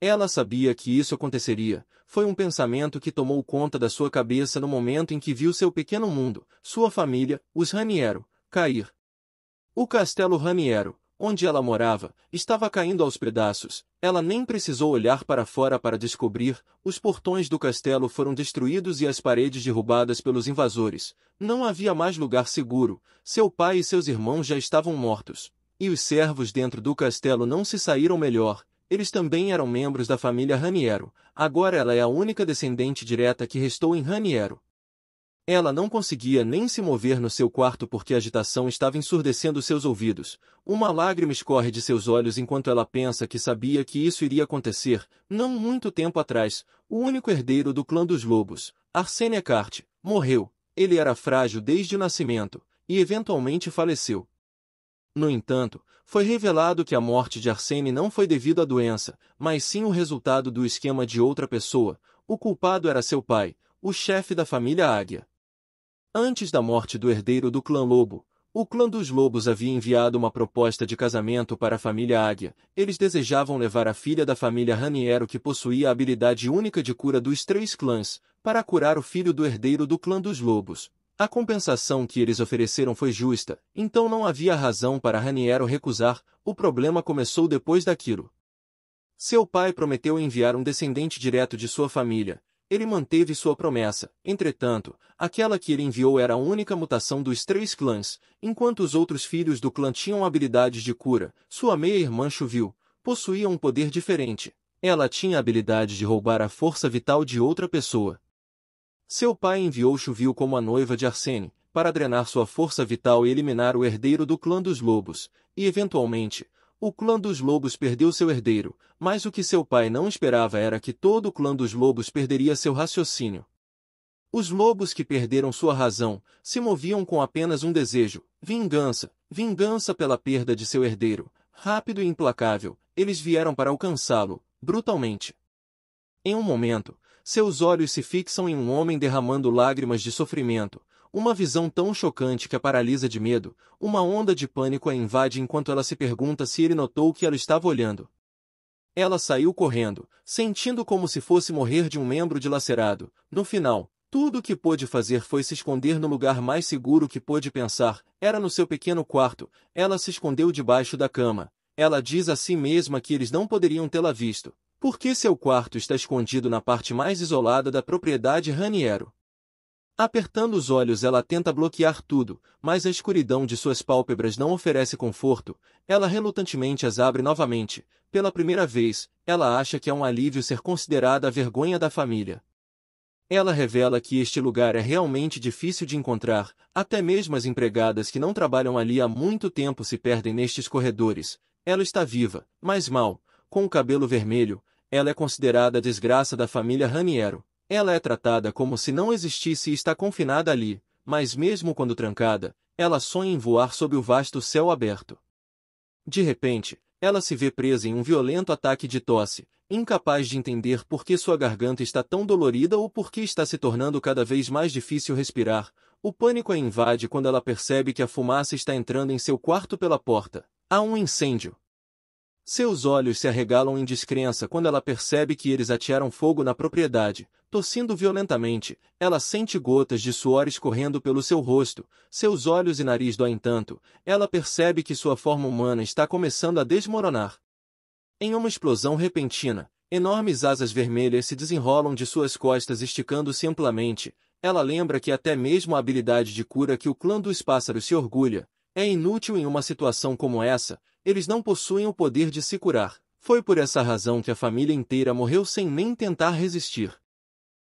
Ela sabia que isso aconteceria. Foi um pensamento que tomou conta da sua cabeça no momento em que viu seu pequeno mundo, sua família, os Raniero, cair. O castelo Raniero, onde ela morava, estava caindo aos pedaços. Ela nem precisou olhar para fora para descobrir, os portões do castelo foram destruídos e as paredes derrubadas pelos invasores. Não havia mais lugar seguro, seu pai e seus irmãos já estavam mortos. E os servos dentro do castelo não se saíram melhor, eles também eram membros da família Raniero. Agora ela é a única descendente direta que restou em Raniero. Ela não conseguia nem se mover no seu quarto porque a agitação estava ensurdecendo seus ouvidos. Uma lágrima escorre de seus olhos enquanto ela pensa que sabia que isso iria acontecer, não muito tempo atrás. O único herdeiro do clã dos lobos, Arsene Eckhart, morreu. Ele era frágil desde o nascimento, e eventualmente faleceu. No entanto, foi revelado que a morte de Arsene não foi devido à doença, mas sim o resultado do esquema de outra pessoa. O culpado era seu pai, o chefe da família Águia. Antes da morte do herdeiro do clã Lobo, o clã dos Lobos havia enviado uma proposta de casamento para a família Águia. Eles desejavam levar a filha da família Raniero que possuía a habilidade única de cura dos três clãs, para curar o filho do herdeiro do clã dos Lobos. A compensação que eles ofereceram foi justa, então não havia razão para Raniero recusar, o problema começou depois daquilo. Seu pai prometeu enviar um descendente direto de sua família, ele manteve sua promessa, entretanto, aquela que ele enviou era a única mutação dos três clãs, enquanto os outros filhos do clã tinham habilidades de cura, sua meia-irmã Chuvil, possuía um poder diferente. Ela tinha a habilidade de roubar a força vital de outra pessoa. Seu pai enviou Chuvil como a noiva de Arsene, para drenar sua força vital e eliminar o herdeiro do clã dos lobos, e eventualmente, o clã dos lobos perdeu seu herdeiro, mas o que seu pai não esperava era que todo o clã dos lobos perderia seu raciocínio. Os lobos que perderam sua razão se moviam com apenas um desejo: vingança, vingança pela perda de seu herdeiro. Rápido e implacável, eles vieram para alcançá-lo, brutalmente. Em um momento, seus olhos se fixam em um homem derramando lágrimas de sofrimento, uma visão tão chocante que a paralisa de medo, uma onda de pânico a invade enquanto ela se pergunta se ele notou que ela estava olhando. Ela saiu correndo, sentindo como se fosse morrer de um membro dilacerado. No final, tudo o que pôde fazer foi se esconder no lugar mais seguro que pôde pensar, era no seu pequeno quarto. Ela se escondeu debaixo da cama. Ela diz a si mesma que eles não poderiam tê-la visto, porque seu quarto está escondido na parte mais isolada da propriedade Raniero. Apertando os olhos ela tenta bloquear tudo, mas a escuridão de suas pálpebras não oferece conforto, ela relutantemente as abre novamente. Pela primeira vez, ela acha que é um alívio ser considerada a vergonha da família. Ela revela que este lugar é realmente difícil de encontrar, até mesmo as empregadas que não trabalham ali há muito tempo se perdem nestes corredores. Ela está viva, mas mal, com o cabelo vermelho, ela é considerada a desgraça da família Raniero. Ela é tratada como se não existisse e está confinada ali, mas mesmo quando trancada, ela sonha em voar sob o vasto céu aberto. De repente, ela se vê presa em um violento ataque de tosse, incapaz de entender por que sua garganta está tão dolorida ou por que está se tornando cada vez mais difícil respirar. O pânico a invade quando ela percebe que a fumaça está entrando em seu quarto pela porta. Há um incêndio. Seus olhos se arregalam em descrença quando ela percebe que eles atearam fogo na propriedade. Tossindo violentamente, ela sente gotas de suor escorrendo pelo seu rosto, seus olhos e nariz doem tanto, ela percebe que sua forma humana está começando a desmoronar. Em uma explosão repentina, enormes asas vermelhas se desenrolam de suas costas esticando-se amplamente. Ela lembra que até mesmo a habilidade de cura que o clã dos pássaros se orgulha, é inútil em uma situação como essa, eles não possuem o poder de se curar. Foi por essa razão que a família inteira morreu sem nem tentar resistir.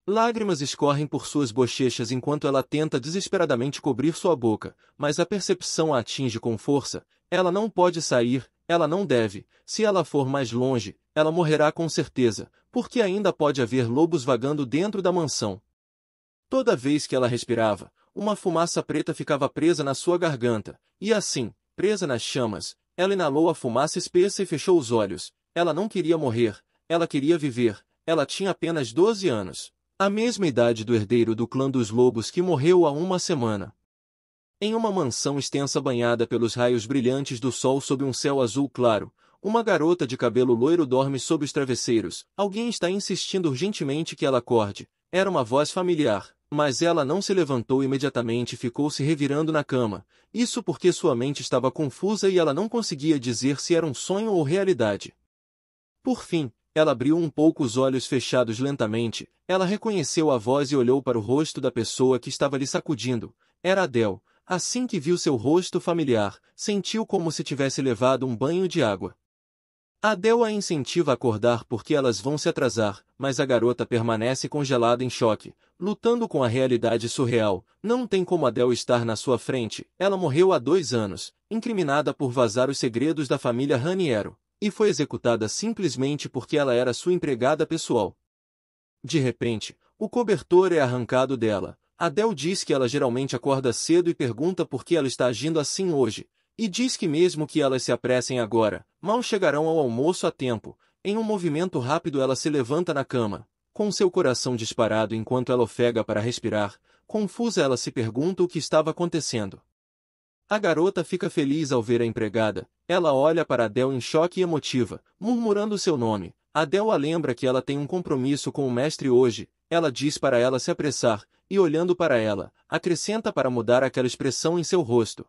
Lágrimas escorrem por suas bochechas enquanto ela tenta desesperadamente cobrir sua boca, mas a percepção a atinge com força. Ela não pode sair, ela não deve. Se ela for mais longe, ela morrerá com certeza, porque ainda pode haver lobos vagando dentro da mansão. Toda vez que ela respirava, uma fumaça preta ficava presa na sua garganta, e assim, presa nas chamas, ela inalou a fumaça espessa e fechou os olhos. Ela não queria morrer, ela queria viver. Ela tinha apenas 12 anos. A mesma idade do herdeiro do clã dos lobos que morreu há uma semana. Em uma mansão extensa banhada pelos raios brilhantes do sol sob um céu azul claro, uma garota de cabelo loiro dorme sob os travesseiros. Alguém está insistindo urgentemente que ela acorde. Era uma voz familiar, mas ela não se levantou imediatamente e ficou se revirando na cama. Isso porque sua mente estava confusa e ela não conseguia dizer se era um sonho ou realidade. Por fim, ela abriu um pouco os olhos fechados lentamente. Ela reconheceu a voz e olhou para o rosto da pessoa que estava lhe sacudindo. Era Adele. Assim que viu seu rosto familiar, sentiu como se tivesse levado um banho de água. Adele a incentiva a acordar porque elas vão se atrasar, mas a garota permanece congelada em choque, lutando com a realidade surreal. Não tem como Adele estar na sua frente. Ela morreu há dois anos, incriminada por vazar os segredos da família Raniero e foi executada simplesmente porque ela era sua empregada pessoal. De repente, o cobertor é arrancado dela. Adele diz que ela geralmente acorda cedo e pergunta por que ela está agindo assim hoje, e diz que mesmo que elas se apressem agora, mal chegarão ao almoço a tempo. Em um movimento rápido ela se levanta na cama, com seu coração disparado enquanto ela ofega para respirar. Confusa ela se pergunta o que estava acontecendo. A garota fica feliz ao ver a empregada. Ela olha para Adele em choque e emotiva, murmurando seu nome. Adele a lembra que ela tem um compromisso com o mestre hoje. Ela diz para ela se apressar, e olhando para ela, acrescenta para mudar aquela expressão em seu rosto.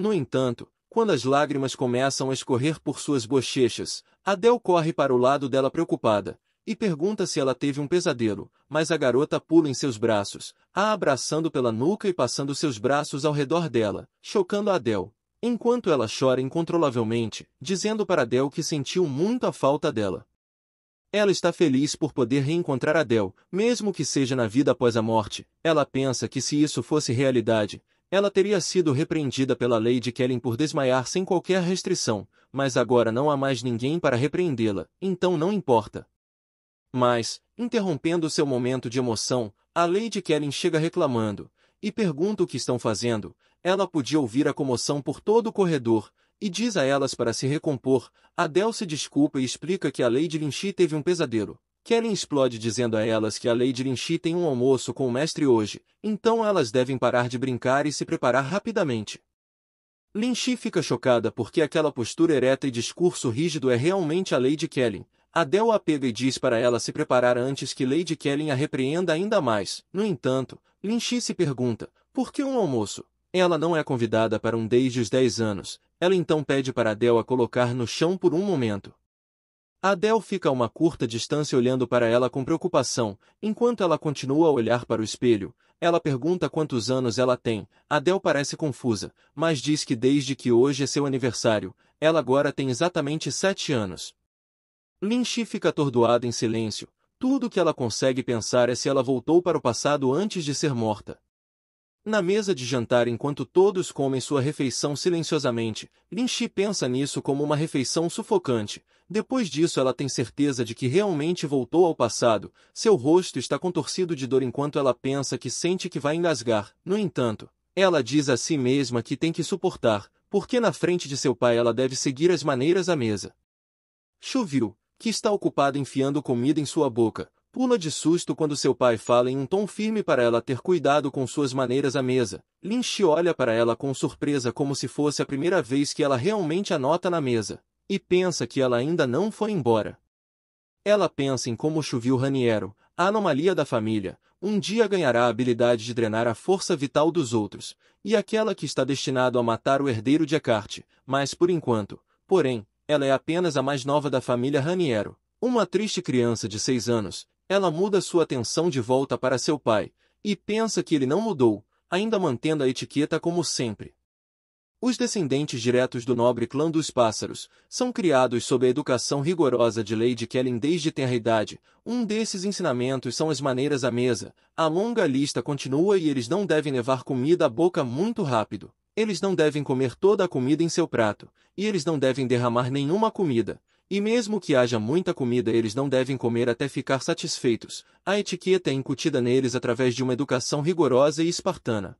No entanto, quando as lágrimas começam a escorrer por suas bochechas, Adele corre para o lado dela preocupada e pergunta se ela teve um pesadelo, mas a garota pula em seus braços, a abraçando pela nuca e passando seus braços ao redor dela, chocando a Adele, enquanto ela chora incontrolavelmente, dizendo para Adele que sentiu muito a falta dela. Ela está feliz por poder reencontrar Adele, mesmo que seja na vida após a morte. Ela pensa que se isso fosse realidade, ela teria sido repreendida pela Lady Kellen por desmaiar sem qualquer restrição, mas agora não há mais ninguém para repreendê-la, então não importa. Mas, interrompendo seu momento de emoção, a Lady Kellen chega reclamando, e pergunta o que estão fazendo. Ela podia ouvir a comoção por todo o corredor, e diz a elas para se recompor. Adele se desculpa e explica que a Lady Lynchy teve um pesadelo. Kellen explode dizendo a elas que a Lady Lynchy tem um almoço com o mestre hoje, então elas devem parar de brincar e se preparar rapidamente. Lynchy fica chocada porque aquela postura ereta e discurso rígido é realmente a Lady Kellen, Adele a pega e diz para ela se preparar antes que Lady Kellen a repreenda ainda mais. No entanto, Lynchy se pergunta, por que um almoço? Ela não é convidada para um desde os 10 anos. Ela então pede para Adele a colocar no chão por um momento. Adele fica a uma curta distância olhando para ela com preocupação, enquanto ela continua a olhar para o espelho. Ela pergunta quantos anos ela tem. Adele parece confusa, mas diz que desde que hoje é seu aniversário, ela agora tem exatamente sete anos. Lynch fica atordoada em silêncio. Tudo que ela consegue pensar é se ela voltou para o passado antes de ser morta. Na mesa de jantar enquanto todos comem sua refeição silenciosamente, Lynch pensa nisso como uma refeição sufocante. Depois disso ela tem certeza de que realmente voltou ao passado. Seu rosto está contorcido de dor enquanto ela pensa que sente que vai engasgar. No entanto, ela diz a si mesma que tem que suportar, porque na frente de seu pai ela deve seguir as maneiras à mesa. Choveu, que está ocupado enfiando comida em sua boca, pula de susto quando seu pai fala em um tom firme para ela ter cuidado com suas maneiras à mesa. Lynch olha para ela com surpresa como se fosse a primeira vez que ela realmente anota na mesa, e pensa que ela ainda não foi embora. Ela pensa em como choveu Raniero, a anomalia da família, um dia ganhará a habilidade de drenar a força vital dos outros, e aquela que está destinado a matar o herdeiro de Eckhart, mas por enquanto, porém, ela é apenas a mais nova da família Raniero. Uma triste criança de seis anos, ela muda sua atenção de volta para seu pai, e pensa que ele não mudou, ainda mantendo a etiqueta como sempre. Os descendentes diretos do nobre clã dos pássaros são criados sob a educação rigorosa de Lady Kellen desde tenra idade. Um desses ensinamentos são as maneiras à mesa. A longa lista continua e eles não devem levar comida à boca muito rápido. Eles não devem comer toda a comida em seu prato, e eles não devem derramar nenhuma comida. E mesmo que haja muita comida, eles não devem comer até ficar satisfeitos. A etiqueta é incutida neles através de uma educação rigorosa e espartana.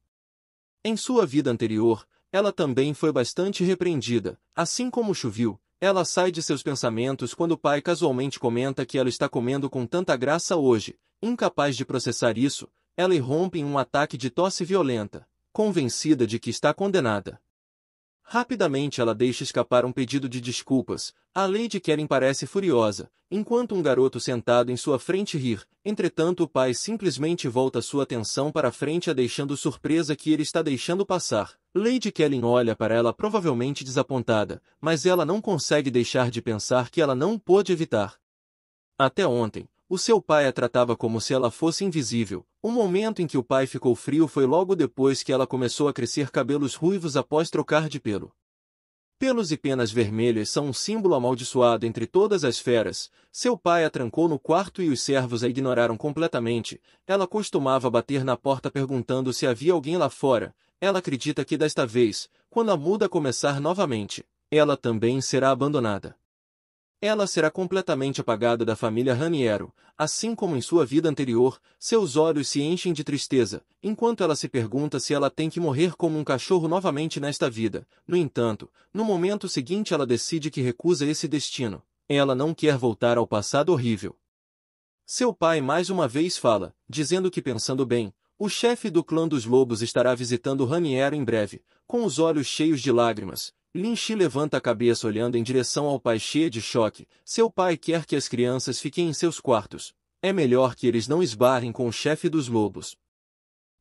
Em sua vida anterior, ela também foi bastante repreendida. Assim como choveu, ela sai de seus pensamentos quando o pai casualmente comenta que ela está comendo com tanta graça hoje. Incapaz de processar isso, ela irrompe em um ataque de tosse violenta convencida de que está condenada. Rapidamente ela deixa escapar um pedido de desculpas. A Lady Karen parece furiosa, enquanto um garoto sentado em sua frente rir. Entretanto o pai simplesmente volta sua atenção para a frente a deixando surpresa que ele está deixando passar. Lady Kellen olha para ela provavelmente desapontada, mas ela não consegue deixar de pensar que ela não pôde evitar. Até ontem, o seu pai a tratava como se ela fosse invisível. O momento em que o pai ficou frio foi logo depois que ela começou a crescer cabelos ruivos após trocar de pelo. Pelos e penas vermelhas são um símbolo amaldiçoado entre todas as feras. Seu pai a trancou no quarto e os servos a ignoraram completamente. Ela costumava bater na porta perguntando se havia alguém lá fora. Ela acredita que desta vez, quando a muda começar novamente, ela também será abandonada. Ela será completamente apagada da família Raniero, assim como em sua vida anterior, seus olhos se enchem de tristeza, enquanto ela se pergunta se ela tem que morrer como um cachorro novamente nesta vida. No entanto, no momento seguinte ela decide que recusa esse destino. Ela não quer voltar ao passado horrível. Seu pai mais uma vez fala, dizendo que pensando bem, o chefe do clã dos lobos estará visitando Raniero em breve, com os olhos cheios de lágrimas, Lin Shi levanta a cabeça olhando em direção ao pai cheia de choque. Seu pai quer que as crianças fiquem em seus quartos. É melhor que eles não esbarrem com o chefe dos lobos.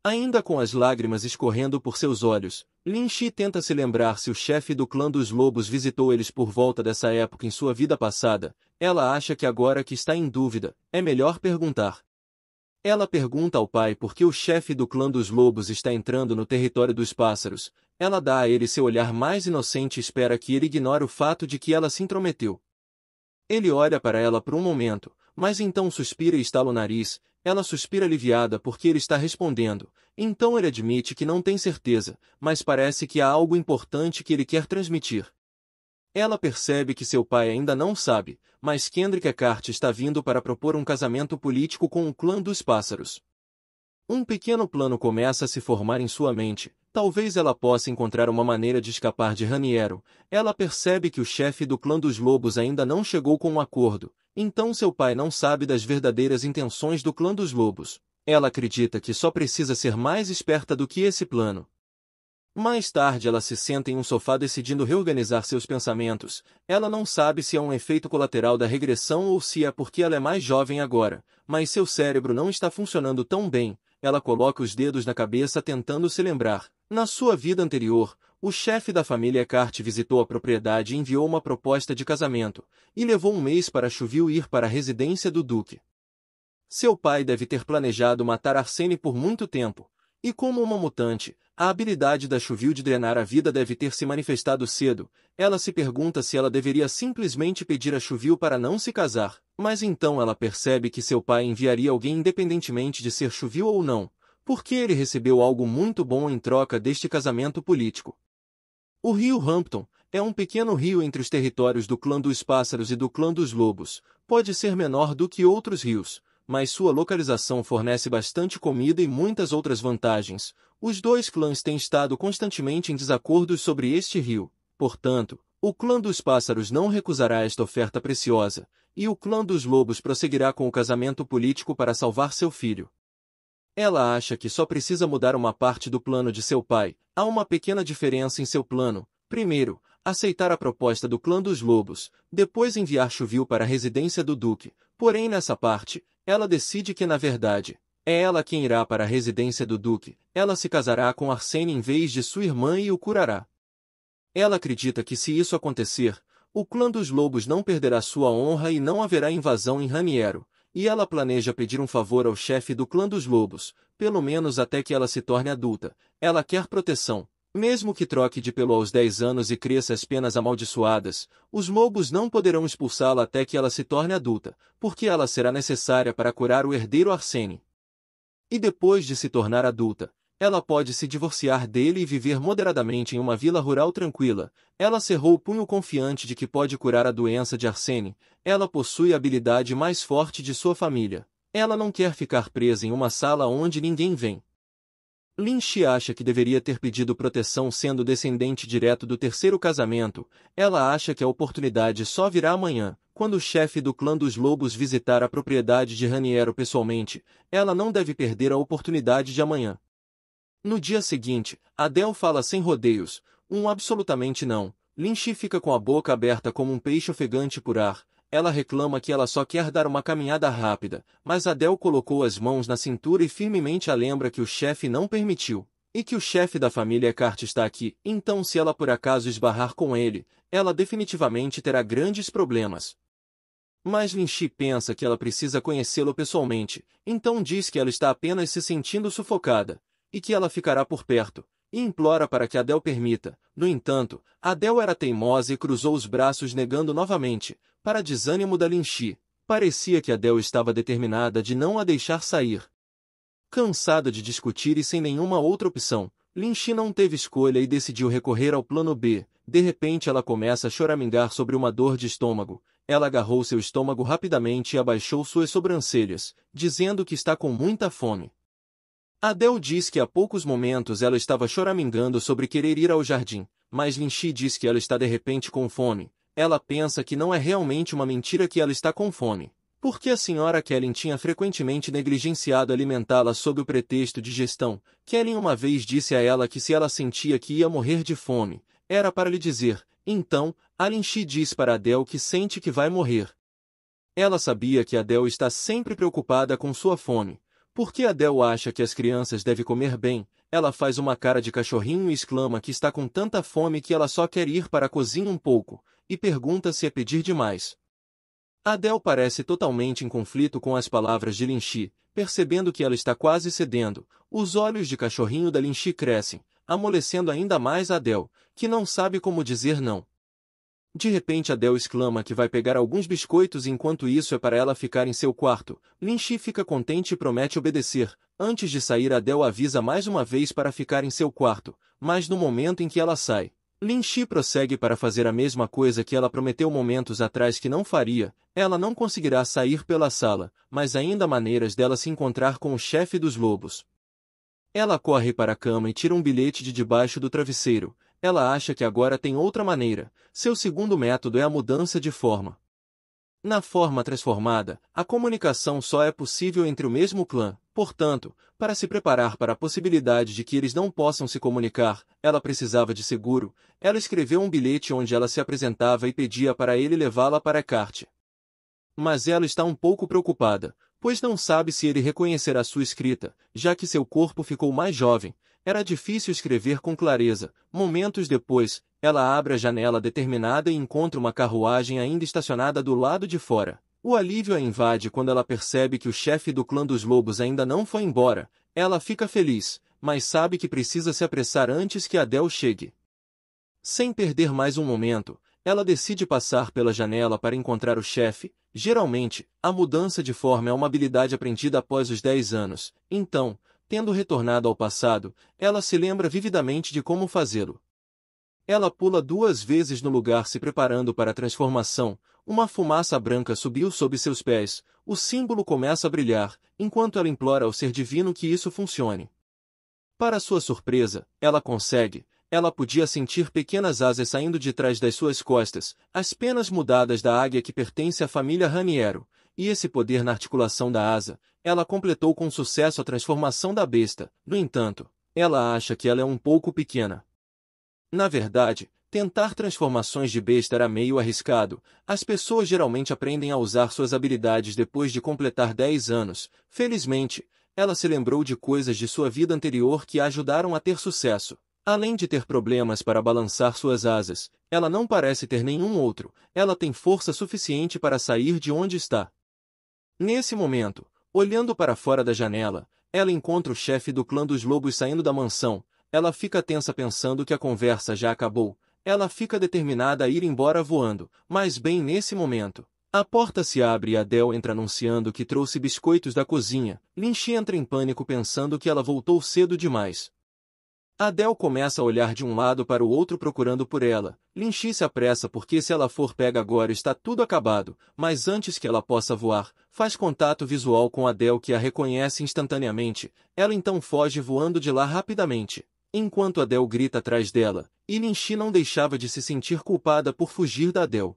Ainda com as lágrimas escorrendo por seus olhos, Lin Shi tenta se lembrar se o chefe do clã dos lobos visitou eles por volta dessa época em sua vida passada. Ela acha que agora que está em dúvida, é melhor perguntar. Ela pergunta ao pai por que o chefe do clã dos lobos está entrando no território dos pássaros. Ela dá a ele seu olhar mais inocente e espera que ele ignore o fato de que ela se intrometeu. Ele olha para ela por um momento, mas então suspira e estala o nariz. Ela suspira aliviada porque ele está respondendo. Então ele admite que não tem certeza, mas parece que há algo importante que ele quer transmitir. Ela percebe que seu pai ainda não sabe, mas Kendrick Eckhart está vindo para propor um casamento político com o clã dos pássaros. Um pequeno plano começa a se formar em sua mente. Talvez ela possa encontrar uma maneira de escapar de Raniero. Ela percebe que o chefe do clã dos lobos ainda não chegou com um acordo, então seu pai não sabe das verdadeiras intenções do clã dos lobos. Ela acredita que só precisa ser mais esperta do que esse plano. Mais tarde ela se senta em um sofá decidindo reorganizar seus pensamentos. Ela não sabe se é um efeito colateral da regressão ou se é porque ela é mais jovem agora, mas seu cérebro não está funcionando tão bem. Ela coloca os dedos na cabeça tentando se lembrar. Na sua vida anterior, o chefe da família Cart visitou a propriedade e enviou uma proposta de casamento, e levou um mês para Chuvio ir para a residência do Duque. Seu pai deve ter planejado matar Arsene por muito tempo, e como uma mutante, a habilidade da Chuvil de drenar a vida deve ter se manifestado cedo. Ela se pergunta se ela deveria simplesmente pedir a Chuvil para não se casar, mas então ela percebe que seu pai enviaria alguém independentemente de ser Chuvil ou não, porque ele recebeu algo muito bom em troca deste casamento político. O rio Hampton é um pequeno rio entre os territórios do clã dos pássaros e do clã dos lobos. Pode ser menor do que outros rios, mas sua localização fornece bastante comida e muitas outras vantagens. Os dois clãs têm estado constantemente em desacordos sobre este rio. Portanto, o clã dos pássaros não recusará esta oferta preciosa, e o clã dos lobos prosseguirá com o casamento político para salvar seu filho. Ela acha que só precisa mudar uma parte do plano de seu pai. Há uma pequena diferença em seu plano. Primeiro, aceitar a proposta do clã dos lobos, depois enviar Chuvil para a residência do duque. Porém nessa parte, ela decide que na verdade, é ela quem irá para a residência do duque. Ela se casará com Arsene em vez de sua irmã e o curará. Ela acredita que se isso acontecer, o clã dos lobos não perderá sua honra e não haverá invasão em Raniero, e ela planeja pedir um favor ao chefe do clã dos lobos, pelo menos até que ela se torne adulta. Ela quer proteção, mesmo que troque de pelo aos 10 anos e cresça as penas amaldiçoadas, os lobos não poderão expulsá-la até que ela se torne adulta, porque ela será necessária para curar o herdeiro Arsene. E depois de se tornar adulta, ela pode se divorciar dele e viver moderadamente em uma vila rural tranquila. Ela cerrou o punho confiante de que pode curar a doença de Arsene. Ela possui a habilidade mais forte de sua família. Ela não quer ficar presa em uma sala onde ninguém vem. Lynch acha que deveria ter pedido proteção sendo descendente direto do terceiro casamento. Ela acha que a oportunidade só virá amanhã, quando o chefe do clã dos lobos visitar a propriedade de Raniero pessoalmente. Ela não deve perder a oportunidade de amanhã. No dia seguinte, Adele fala sem rodeios. Um absolutamente não. Linchi fica com a boca aberta como um peixe ofegante por ar. Ela reclama que ela só quer dar uma caminhada rápida, mas Adele colocou as mãos na cintura e firmemente a lembra que o chefe não permitiu. E que o chefe da família Eckhart está aqui, então se ela por acaso esbarrar com ele, ela definitivamente terá grandes problemas. Mas Linchi pensa que ela precisa conhecê-lo pessoalmente, então diz que ela está apenas se sentindo sufocada, e que ela ficará por perto, e implora para que Adele permita. No entanto, Adele era teimosa e cruzou os braços negando novamente, para desânimo da Linchi. Parecia que Adele estava determinada de não a deixar sair. Cansada de discutir e sem nenhuma outra opção, Linchi não teve escolha e decidiu recorrer ao plano B. De repente ela começa a choramingar sobre uma dor de estômago. Ela agarrou seu estômago rapidamente e abaixou suas sobrancelhas, dizendo que está com muita fome. Adele diz que há poucos momentos ela estava choramingando sobre querer ir ao jardim, mas Linchi diz que ela está de repente com fome. Ela pensa que não é realmente uma mentira que ela está com fome, porque a senhora Kellen tinha frequentemente negligenciado alimentá-la sob o pretexto de gestão. Kellen uma vez disse a ela que se ela sentia que ia morrer de fome, era para lhe dizer, então, Linchi diz para Adele que sente que vai morrer. Ela sabia que Adele está sempre preocupada com sua fome, porque Adele acha que as crianças devem comer bem, ela faz uma cara de cachorrinho e exclama que está com tanta fome que ela só quer ir para a cozinha um pouco, e pergunta se é pedir demais. Adele parece totalmente em conflito com as palavras de Linchi, percebendo que ela está quase cedendo, os olhos de cachorrinho da Linchi crescem, amolecendo ainda mais Adele, que não sabe como dizer não. De repente Adele exclama que vai pegar alguns biscoitos enquanto isso é para ela ficar em seu quarto. Linchi fica contente e promete obedecer. Antes de sair Adele avisa mais uma vez para ficar em seu quarto, mas no momento em que ela sai, Linchi prossegue para fazer a mesma coisa que ela prometeu momentos atrás que não faria. Ela não conseguirá sair pela sala, mas ainda há maneiras dela se encontrar com o chefe dos lobos. Ela corre para a cama e tira um bilhete de debaixo do travesseiro. Ela acha que agora tem outra maneira. Seu segundo método é a mudança de forma. Na forma transformada, a comunicação só é possível entre o mesmo clã. Portanto, para se preparar para a possibilidade de que eles não possam se comunicar, ela precisava de seguro. Ela escreveu um bilhete onde ela se apresentava e pedia para ele levá-la para Carte. Mas ela está um pouco preocupada, pois não sabe se ele reconhecerá sua escrita, já que seu corpo ficou mais jovem, era difícil escrever com clareza. Momentos depois, ela abre a janela determinada e encontra uma carruagem ainda estacionada do lado de fora. O alívio a invade quando ela percebe que o chefe do clã dos lobos ainda não foi embora. Ela fica feliz, mas sabe que precisa se apressar antes que Adele chegue. Sem perder mais um momento, ela decide passar pela janela para encontrar o chefe. Geralmente, a mudança de forma é uma habilidade aprendida após os 10 anos. Então, Tendo retornado ao passado, ela se lembra vividamente de como fazê-lo. Ela pula duas vezes no lugar se preparando para a transformação, uma fumaça branca subiu sob seus pés, o símbolo começa a brilhar, enquanto ela implora ao ser divino que isso funcione. Para sua surpresa, ela consegue, ela podia sentir pequenas asas saindo de trás das suas costas, as penas mudadas da águia que pertence à família Raniero, e esse poder na articulação da asa, ela completou com sucesso a transformação da besta. No entanto, ela acha que ela é um pouco pequena. Na verdade, tentar transformações de besta era meio arriscado. As pessoas geralmente aprendem a usar suas habilidades depois de completar 10 anos. Felizmente, ela se lembrou de coisas de sua vida anterior que a ajudaram a ter sucesso. Além de ter problemas para balançar suas asas, ela não parece ter nenhum outro. Ela tem força suficiente para sair de onde está. Nesse momento, olhando para fora da janela, ela encontra o chefe do clã dos lobos saindo da mansão. Ela fica tensa pensando que a conversa já acabou. Ela fica determinada a ir embora voando, mas bem nesse momento. A porta se abre e Adele entra anunciando que trouxe biscoitos da cozinha. Lynch entra em pânico pensando que ela voltou cedo demais. Adele começa a olhar de um lado para o outro procurando por ela. Lynch se apressa porque se ela for pega agora está tudo acabado, mas antes que ela possa voar, faz contato visual com Adele que a reconhece instantaneamente. Ela então foge voando de lá rapidamente. Enquanto Adele grita atrás dela, e Lynch não deixava de se sentir culpada por fugir da Adele.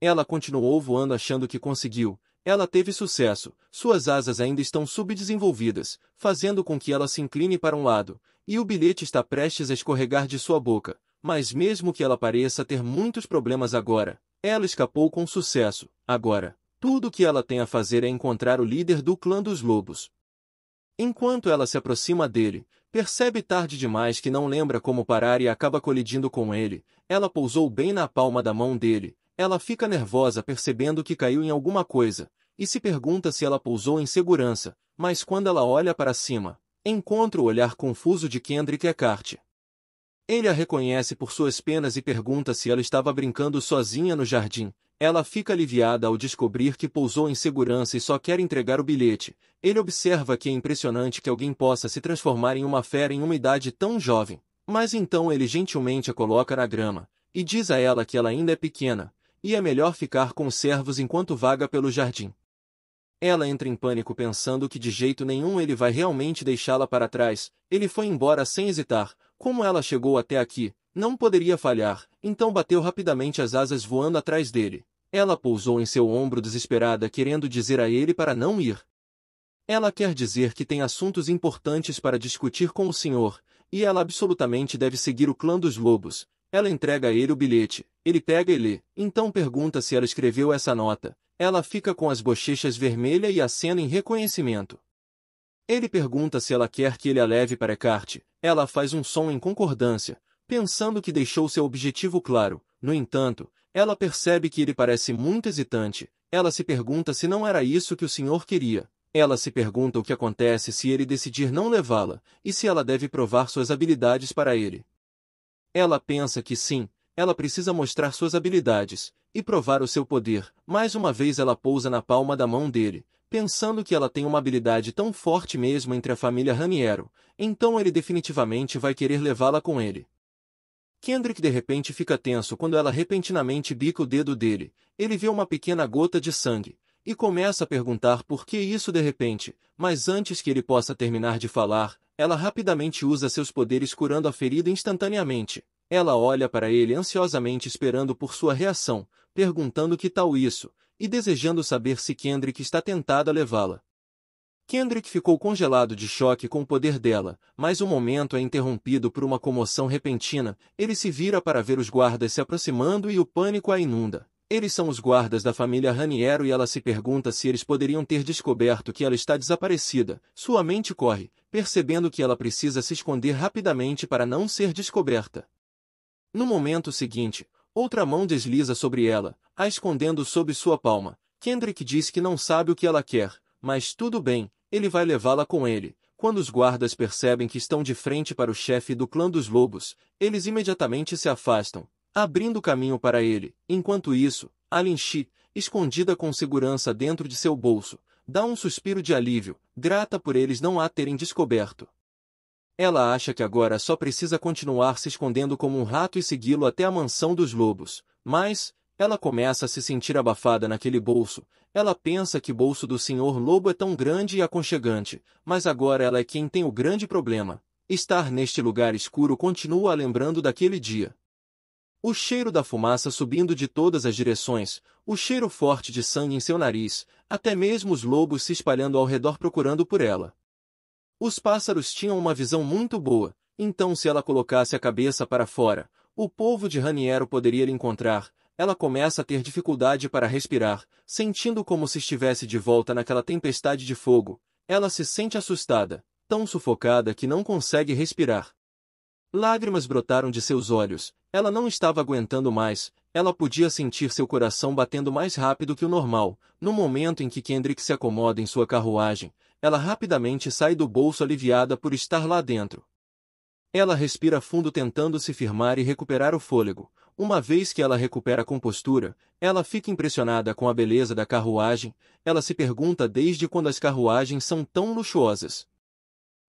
Ela continuou voando achando que conseguiu. Ela teve sucesso, suas asas ainda estão subdesenvolvidas, fazendo com que ela se incline para um lado, e o bilhete está prestes a escorregar de sua boca, mas mesmo que ela pareça ter muitos problemas agora, ela escapou com sucesso. Agora, tudo o que ela tem a fazer é encontrar o líder do clã dos lobos. Enquanto ela se aproxima dele, percebe tarde demais que não lembra como parar e acaba colidindo com ele. Ela pousou bem na palma da mão dele. Ela fica nervosa percebendo que caiu em alguma coisa, e se pergunta se ela pousou em segurança, mas quando ela olha para cima, encontra o olhar confuso de Kendrick Eckhart. Ele a reconhece por suas penas e pergunta se ela estava brincando sozinha no jardim. Ela fica aliviada ao descobrir que pousou em segurança e só quer entregar o bilhete. Ele observa que é impressionante que alguém possa se transformar em uma fera em uma idade tão jovem. Mas então ele gentilmente a coloca na grama, e diz a ela que ela ainda é pequena, e é melhor ficar com os servos enquanto vaga pelo jardim. Ela entra em pânico pensando que de jeito nenhum ele vai realmente deixá-la para trás. Ele foi embora sem hesitar. Como ela chegou até aqui, não poderia falhar, então bateu rapidamente as asas voando atrás dele. Ela pousou em seu ombro desesperada querendo dizer a ele para não ir. Ela quer dizer que tem assuntos importantes para discutir com o senhor, e ela absolutamente deve seguir o clã dos lobos. Ela entrega a ele o bilhete, ele pega e lê, então pergunta se ela escreveu essa nota. Ela fica com as bochechas vermelhas e acena em reconhecimento. Ele pergunta se ela quer que ele a leve para Eckhart. Ela faz um som em concordância, pensando que deixou seu objetivo claro. No entanto, ela percebe que ele parece muito hesitante. Ela se pergunta se não era isso que o senhor queria. Ela se pergunta o que acontece se ele decidir não levá-la, e se ela deve provar suas habilidades para ele. Ela pensa que sim, ela precisa mostrar suas habilidades, e provar o seu poder. Mais uma vez ela pousa na palma da mão dele, pensando que ela tem uma habilidade tão forte mesmo entre a família Raniero, então ele definitivamente vai querer levá-la com ele. Kendrick de repente fica tenso quando ela repentinamente bica o dedo dele. Ele vê uma pequena gota de sangue, e começa a perguntar por que isso de repente, mas antes que ele possa terminar de falar, ela rapidamente usa seus poderes curando a ferida instantaneamente. Ela olha para ele ansiosamente esperando por sua reação, perguntando que tal isso, e desejando saber se Kendrick está tentado a levá-la. Kendrick ficou congelado de choque com o poder dela, mas o momento é interrompido por uma comoção repentina, ele se vira para ver os guardas se aproximando e o pânico a inunda. Eles são os guardas da família Raniero e ela se pergunta se eles poderiam ter descoberto que ela está desaparecida. Sua mente corre, percebendo que ela precisa se esconder rapidamente para não ser descoberta. No momento seguinte, outra mão desliza sobre ela, a escondendo sob sua palma. Kendrick diz que não sabe o que ela quer, mas tudo bem, ele vai levá-la com ele. Quando os guardas percebem que estão de frente para o chefe do clã dos lobos, eles imediatamente se afastam, abrindo caminho para ele. Enquanto isso, Alin Shi, escondida com segurança dentro de seu bolso, dá um suspiro de alívio, grata por eles não a terem descoberto. Ela acha que agora só precisa continuar se escondendo como um rato e segui-lo até a mansão dos lobos, mas, ela começa a se sentir abafada naquele bolso. Ela pensa que o bolso do senhor lobo é tão grande e aconchegante, mas agora ela é quem tem o grande problema. Estar neste lugar escuro continua a lembrando daquele dia. O cheiro da fumaça subindo de todas as direções, o cheiro forte de sangue em seu nariz, até mesmo os lobos se espalhando ao redor procurando por ela. Os pássaros tinham uma visão muito boa, então se ela colocasse a cabeça para fora, o povo de Raniero poderia lhe encontrar. Ela começa a ter dificuldade para respirar, sentindo como se estivesse de volta naquela tempestade de fogo. Ela se sente assustada, tão sufocada que não consegue respirar. Lágrimas brotaram de seus olhos, ela não estava aguentando mais, ela podia sentir seu coração batendo mais rápido que o normal. No momento em que Kendrick se acomoda em sua carruagem, ela rapidamente sai do bolso aliviada por estar lá dentro. Ela respira fundo tentando se firmar e recuperar o fôlego. Uma vez que ela recupera a compostura, ela fica impressionada com a beleza da carruagem, ela se pergunta desde quando as carruagens são tão luxuosas.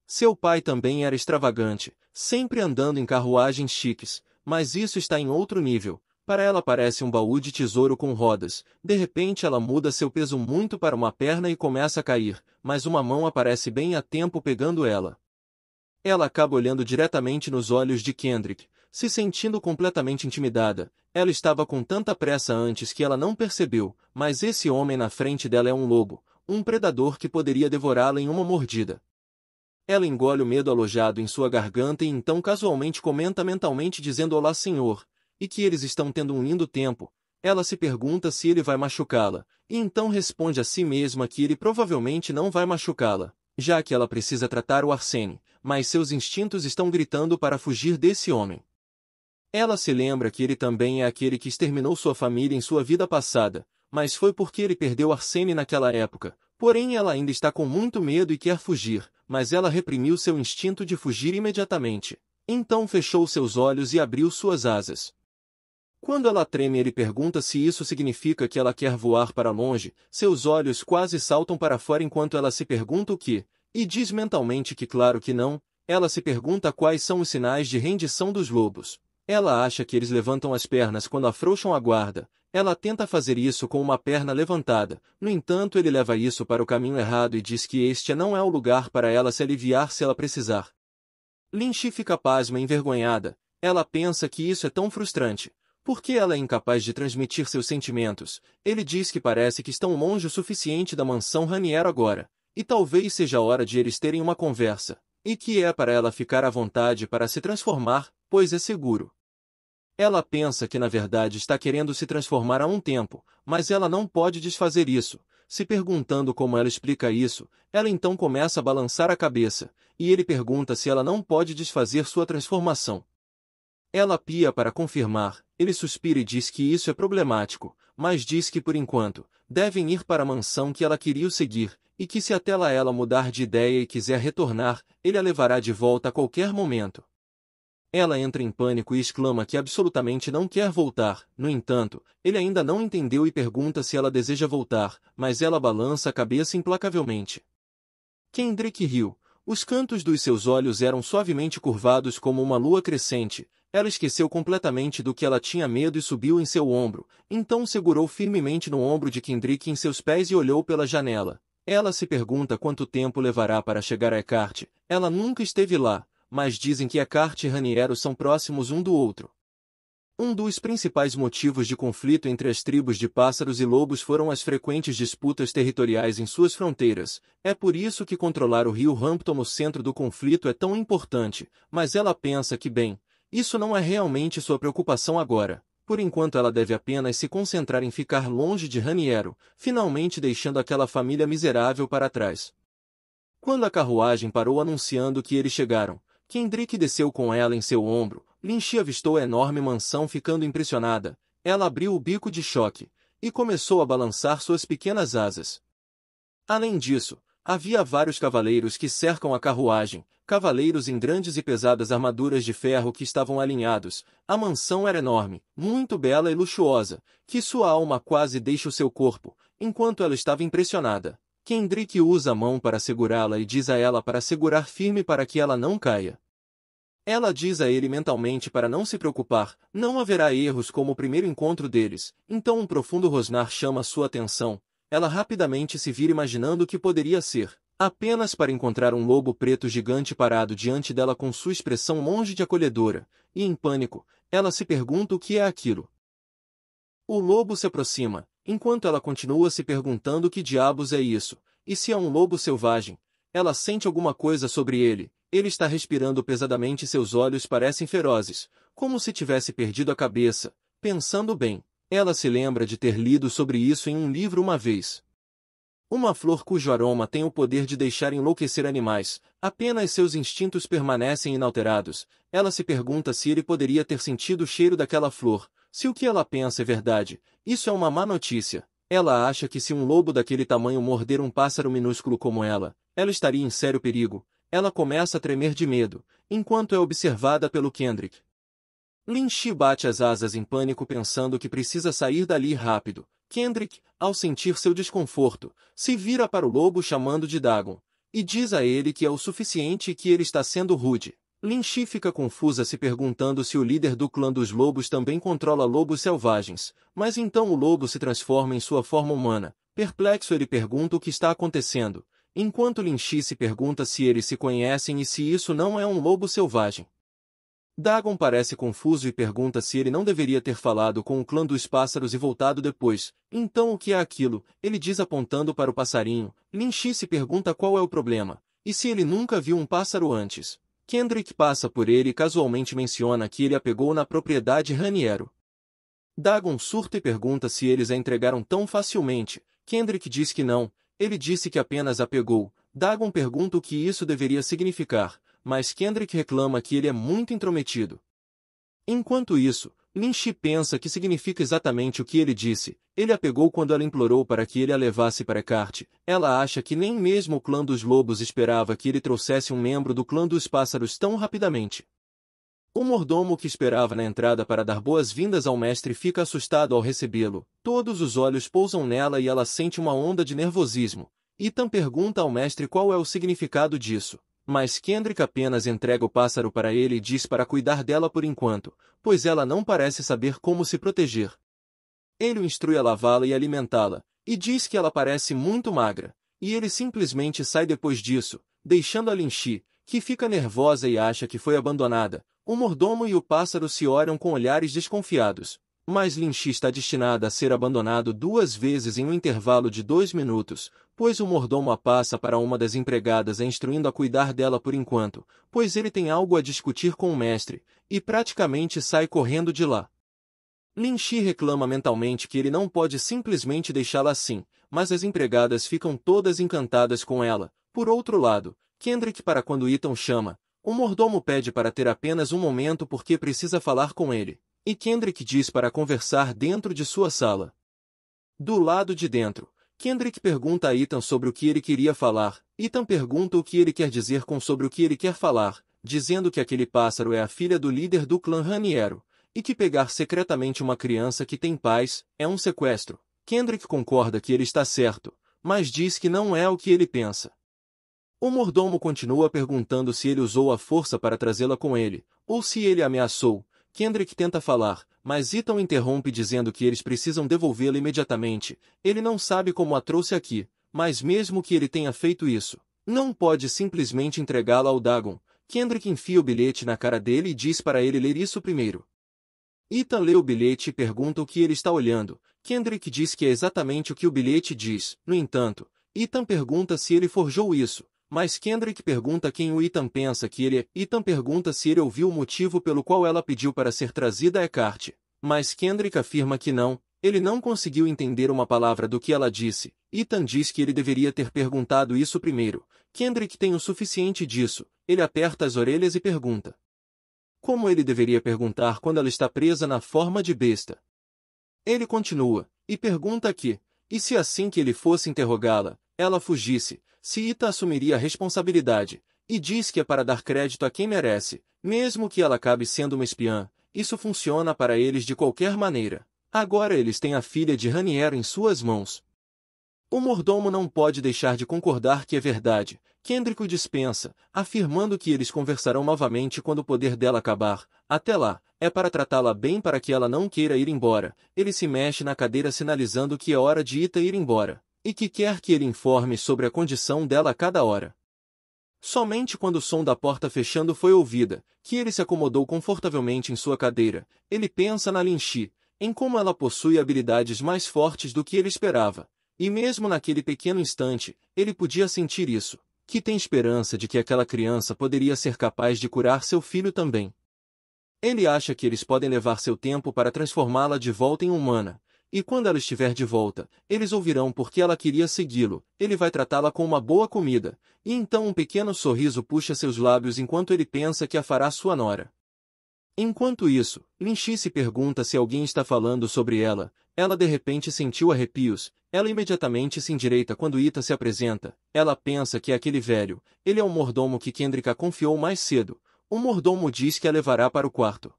Seu pai também era extravagante, sempre andando em carruagens chiques, mas isso está em outro nível, para ela parece um baú de tesouro com rodas. De repente ela muda seu peso muito para uma perna e começa a cair, mas uma mão aparece bem a tempo pegando ela. Ela acaba olhando diretamente nos olhos de Kendrick, se sentindo completamente intimidada. Ela estava com tanta pressa antes que ela não percebeu, mas esse homem na frente dela é um lobo, um predador que poderia devorá-la em uma mordida. Ela engole o medo alojado em sua garganta e então casualmente comenta mentalmente dizendo Olá Senhor, e que eles estão tendo um lindo tempo. Ela se pergunta se ele vai machucá-la, e então responde a si mesma que ele provavelmente não vai machucá-la, já que ela precisa tratar o Arsene, mas seus instintos estão gritando para fugir desse homem. Ela se lembra que ele também é aquele que exterminou sua família em sua vida passada, mas foi porque ele perdeu Arsene naquela época, porém ela ainda está com muito medo e quer fugir, mas ela reprimiu seu instinto de fugir imediatamente. Então fechou seus olhos e abriu suas asas. Quando ela treme ele pergunta se isso significa que ela quer voar para longe, seus olhos quase saltam para fora enquanto ela se pergunta o que, e diz mentalmente que claro que não, ela se pergunta quais são os sinais de rendição dos lobos. Ela acha que eles levantam as pernas quando afrouxam a guarda, ela tenta fazer isso com uma perna levantada, no entanto ele leva isso para o caminho errado e diz que este não é o lugar para ela se aliviar se ela precisar. Lynch fica pasma e envergonhada, ela pensa que isso é tão frustrante, porque ela é incapaz de transmitir seus sentimentos. Ele diz que parece que estão longe o suficiente da mansão Raniero agora, e talvez seja a hora de eles terem uma conversa, e que é para ela ficar à vontade para se transformar, pois é seguro. Ela pensa que na verdade está querendo se transformar há um tempo, mas ela não pode desfazer isso. Se perguntando como ela explica isso, ela então começa a balançar a cabeça, e ele pergunta se ela não pode desfazer sua transformação. Ela pia para confirmar, ele suspira e diz que isso é problemático, mas diz que por enquanto, devem ir para a mansão que ela queria seguir, e que se até lá ela mudar de ideia e quiser retornar, ele a levará de volta a qualquer momento. Ela entra em pânico e exclama que absolutamente não quer voltar, no entanto, ele ainda não entendeu e pergunta se ela deseja voltar, mas ela balança a cabeça implacavelmente. Kendrick riu. Os cantos dos seus olhos eram suavemente curvados como uma lua crescente, ela esqueceu completamente do que ela tinha medo e subiu em seu ombro, então segurou firmemente no ombro de Kendrick em seus pés e olhou pela janela. Ela se pergunta quanto tempo levará para chegar a Eckhart. Ela nunca esteve lá, mas dizem que Eckhart e Raniero são próximos um do outro. Um dos principais motivos de conflito entre as tribos de pássaros e lobos foram as frequentes disputas territoriais em suas fronteiras. É por isso que controlar o rio Hampton no centro do conflito é tão importante, mas ela pensa que, bem, isso não é realmente sua preocupação agora. Por enquanto ela deve apenas se concentrar em ficar longe de Raniero, finalmente deixando aquela família miserável para trás. Quando a carruagem parou anunciando que eles chegaram, Kendrick desceu com ela em seu ombro, Lynch avistou a enorme mansão ficando impressionada. Ela abriu o bico de choque, e começou a balançar suas pequenas asas. Além disso, havia vários cavaleiros que cercam a carruagem, cavaleiros em grandes e pesadas armaduras de ferro que estavam alinhados. A mansão era enorme, muito bela e luxuosa, que sua alma quase deixa o seu corpo, enquanto ela estava impressionada. Kendrick usa a mão para segurá-la e diz a ela para segurar firme para que ela não caia. Ela diz a ele mentalmente para não se preocupar, não haverá erros como o primeiro encontro deles, então um profundo rosnar chama sua atenção. Ela rapidamente se vira imaginando o que poderia ser. Apenas para encontrar um lobo preto gigante parado diante dela com sua expressão longe de acolhedora, e em pânico, ela se pergunta o que é aquilo. O lobo se aproxima, enquanto ela continua se perguntando que diabos é isso, e se é um lobo selvagem. Ela sente alguma coisa sobre ele, ele está respirando pesadamente e seus olhos parecem ferozes, como se tivesse perdido a cabeça. Pensando bem, ela se lembra de ter lido sobre isso em um livro uma vez. Uma flor cujo aroma tem o poder de deixar enlouquecer animais, apenas seus instintos permanecem inalterados. Ela se pergunta se ele poderia ter sentido o cheiro daquela flor. Se o que ela pensa é verdade, isso é uma má notícia. Ela acha que se um lobo daquele tamanho morder um pássaro minúsculo como ela, ela estaria em sério perigo. Ela começa a tremer de medo, enquanto é observada pelo Kendrick. Lynch bate as asas em pânico pensando que precisa sair dali rápido. Kendrick, ao sentir seu desconforto, se vira para o lobo chamando de Dagon, e diz a ele que é o suficiente e que ele está sendo rude. Lynch fica confusa se perguntando se o líder do clã dos lobos também controla lobos selvagens, mas então o lobo se transforma em sua forma humana. Perplexo ele pergunta o que está acontecendo, enquanto Lynch se pergunta se eles se conhecem e se isso não é um lobo selvagem. Dagon parece confuso e pergunta se ele não deveria ter falado com o clã dos pássaros e voltado depois. Então o que é aquilo? Ele diz apontando para o passarinho. Lynch se pergunta qual é o problema. e se ele nunca viu um pássaro antes. Kendrick passa por ele e casualmente menciona que ele a pegou na propriedade Raniero. Dagon surta e pergunta se eles a entregaram tão facilmente. Kendrick diz que não, ele disse que apenas a pegou. Dagon pergunta o que isso deveria significar, mas Kendrick reclama que ele é muito intrometido. Enquanto isso, Lynch pensa que significa exatamente o que ele disse. Ele a pegou quando ela implorou para que ele a levasse para Carte. Ela acha que nem mesmo o clã dos lobos esperava que ele trouxesse um membro do clã dos pássaros tão rapidamente. O mordomo que esperava na entrada para dar boas-vindas ao mestre fica assustado ao recebê-lo. Todos os olhos pousam nela e ela sente uma onda de nervosismo. Ethan pergunta ao mestre qual é o significado disso. Mas Kendrick apenas entrega o pássaro para ele e diz para cuidar dela por enquanto, pois ela não parece saber como se proteger. Ele o instrui a lavá-la e alimentá-la, e diz que ela parece muito magra, e ele simplesmente sai depois disso, deixando a Linchi, que fica nervosa e acha que foi abandonada. O mordomo e o pássaro se olham com olhares desconfiados, mas Linchi está destinada a ser abandonado duas vezes em um intervalo de dois minutos, pois o mordomo a passa para uma das empregadas instruindo a cuidar dela por enquanto, pois ele tem algo a discutir com o mestre, e praticamente sai correndo de lá. Lin Shi reclama mentalmente que ele não pode simplesmente deixá-la assim, mas as empregadas ficam todas encantadas com ela. Por outro lado, Kendrick para quando Ethan chama, o mordomo pede para ter apenas um momento porque precisa falar com ele, e Kendrick diz para conversar dentro de sua sala. Do lado de dentro, Kendrick pergunta a Ethan sobre o que ele queria falar. Ethan pergunta o que ele quer dizer com sobre o que ele quer falar, dizendo que aquele pássaro é a filha do líder do clã Raniero, e que pegar secretamente uma criança que tem pais é um sequestro. Kendrick concorda que ele está certo, mas diz que não é o que ele pensa. O mordomo continua perguntando se ele usou a força para trazê-la com ele, ou se ele ameaçou, Kendrick tenta falar, mas Ethan interrompe dizendo que eles precisam devolvê-la imediatamente. Ele não sabe como a trouxe aqui, mas mesmo que ele tenha feito isso, não pode simplesmente entregá-la ao Dagon. Kendrick enfia o bilhete na cara dele e diz para ele ler isso primeiro. Ethan lê o bilhete e pergunta o que ele está olhando. Kendrick diz que é exatamente o que o bilhete diz. No entanto, Ethan pergunta se ele forjou isso, mas Kendrick pergunta quem o Ethan pensa que ele é. Ethan pergunta se ele ouviu o motivo pelo qual ela pediu para ser trazida a Eckhart. Mas Kendrick afirma que não, ele não conseguiu entender uma palavra do que ela disse. Ethan diz que ele deveria ter perguntado isso primeiro. Kendrick tem o suficiente disso. Ele aperta as orelhas e pergunta. Como ele deveria perguntar quando ela está presa na forma de besta? Ele continua, e pergunta que, e se assim que ele fosse interrogá-la, ela fugisse, se Ita assumiria a responsabilidade, e diz que é para dar crédito a quem merece, mesmo que ela acabe sendo uma espiã, isso funciona para eles de qualquer maneira. Agora eles têm a filha de Raniero em suas mãos. O mordomo não pode deixar de concordar que é verdade. Kendrick o dispensa, afirmando que eles conversarão novamente quando o poder dela acabar. Até lá, é para tratá-la bem para que ela não queira ir embora. Ele se mexe na cadeira sinalizando que é hora de Ita ir embora e que quer que ele informe sobre a condição dela a cada hora. Somente quando o som da porta fechando foi ouvida, que ele se acomodou confortavelmente em sua cadeira, ele pensa na Linchi, em como ela possui habilidades mais fortes do que ele esperava. E mesmo naquele pequeno instante, ele podia sentir isso, que tem esperança de que aquela criança poderia ser capaz de curar seu filho também. Ele acha que eles podem levar seu tempo para transformá-la de volta em humana, e quando ela estiver de volta, eles ouvirão porque ela queria segui-lo, ele vai tratá-la com uma boa comida, e então um pequeno sorriso puxa seus lábios enquanto ele pensa que a fará sua nora. Enquanto isso, Linchi se pergunta se alguém está falando sobre ela, ela de repente sentiu arrepios, ela imediatamente se endireita quando Ita se apresenta, ela pensa que é aquele velho, ele é o mordomo que Kendrika confiou mais cedo, o mordomo diz que a levará para o quarto.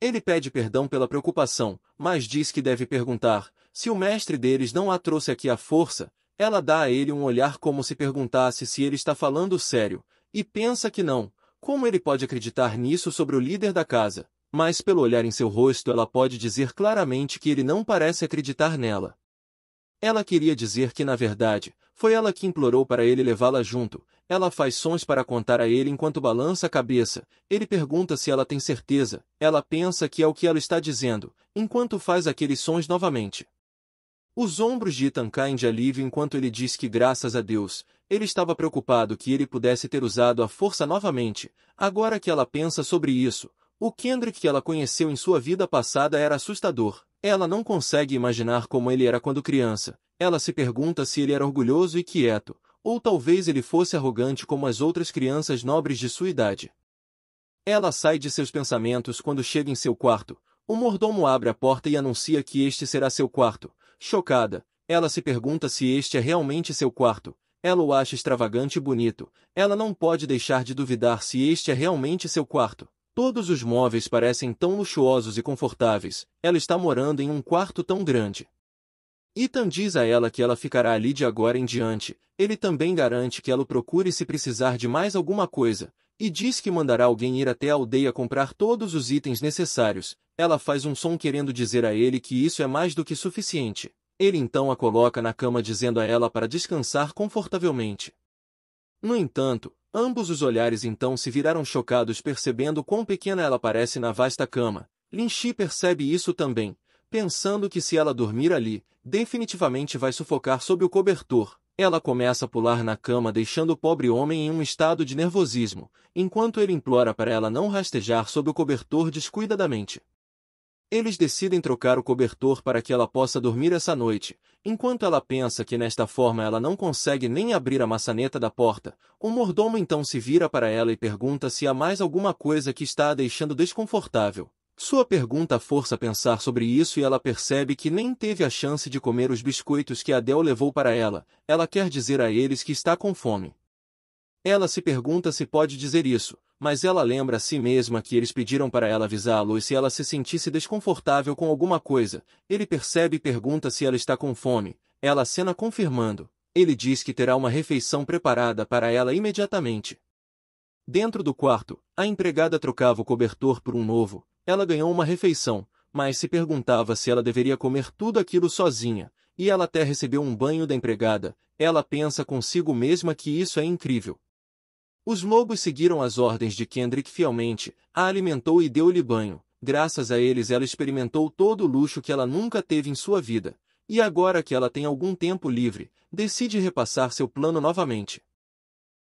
Ele pede perdão pela preocupação, mas diz que deve perguntar, se o mestre deles não a trouxe aqui à força, ela dá a ele um olhar como se perguntasse se ele está falando sério, e pensa que não, como ele pode acreditar nisso sobre o líder da casa, mas pelo olhar em seu rosto ela pode dizer claramente que ele não parece acreditar nela. Ela queria dizer que na verdade, foi ela que implorou para ele levá-la junto, ela faz sons para contar a ele enquanto balança a cabeça. Ele pergunta se ela tem certeza. Ela pensa que é o que ela está dizendo, enquanto faz aqueles sons novamente. Os ombros de Ethan caem de alívio enquanto ele diz que graças a Deus, ele estava preocupado que ele pudesse ter usado a força novamente. Agora que ela pensa sobre isso, o Kendrick que ela conheceu em sua vida passada era assustador. Ela não consegue imaginar como ele era quando criança. Ela se pergunta se ele era orgulhoso e quieto, ou talvez ele fosse arrogante como as outras crianças nobres de sua idade. Ela sai de seus pensamentos quando chega em seu quarto. O mordomo abre a porta e anuncia que este será seu quarto. Chocada, ela se pergunta se este é realmente seu quarto. Ela o acha extravagante e bonito. Ela não pode deixar de duvidar se este é realmente seu quarto. Todos os móveis parecem tão luxuosos e confortáveis. Ela está morando em um quarto tão grande. Ethan diz a ela que ela ficará ali de agora em diante. Ele também garante que ela o procure se precisar de mais alguma coisa, e diz que mandará alguém ir até a aldeia comprar todos os itens necessários. Ela faz um som querendo dizer a ele que isso é mais do que suficiente. Ele então a coloca na cama dizendo a ela para descansar confortavelmente. No entanto, ambos os olhares então se viraram chocados percebendo quão pequena ela parece na vasta cama. Linchi percebe isso também, pensando que se ela dormir ali, definitivamente vai sufocar sob o cobertor. Ela começa a pular na cama deixando o pobre homem em um estado de nervosismo, enquanto ele implora para ela não rastejar sob o cobertor descuidadamente. Eles decidem trocar o cobertor para que ela possa dormir essa noite. Enquanto ela pensa que nesta forma ela não consegue nem abrir a maçaneta da porta, o mordomo então se vira para ela e pergunta se há mais alguma coisa que está a deixando desconfortável. Sua pergunta força a pensar sobre isso e ela percebe que nem teve a chance de comer os biscoitos que Adele levou para ela. Ela quer dizer a eles que está com fome. Ela se pergunta se pode dizer isso, mas ela lembra a si mesma que eles pediram para ela avisá-lo e se ela se sentisse desconfortável com alguma coisa. Ele percebe e pergunta se ela está com fome. Ela acena confirmando. Ele diz que terá uma refeição preparada para ela imediatamente. Dentro do quarto, a empregada trocava o cobertor por um novo, ela ganhou uma refeição, mas se perguntava se ela deveria comer tudo aquilo sozinha, e ela até recebeu um banho da empregada. Ela pensa consigo mesma que isso é incrível. Os lobos seguiram as ordens de Kendrick fielmente, a alimentou e deu-lhe banho. Graças a eles ela experimentou todo o luxo que ela nunca teve em sua vida. E agora que ela tem algum tempo livre, decide repassar seu plano novamente.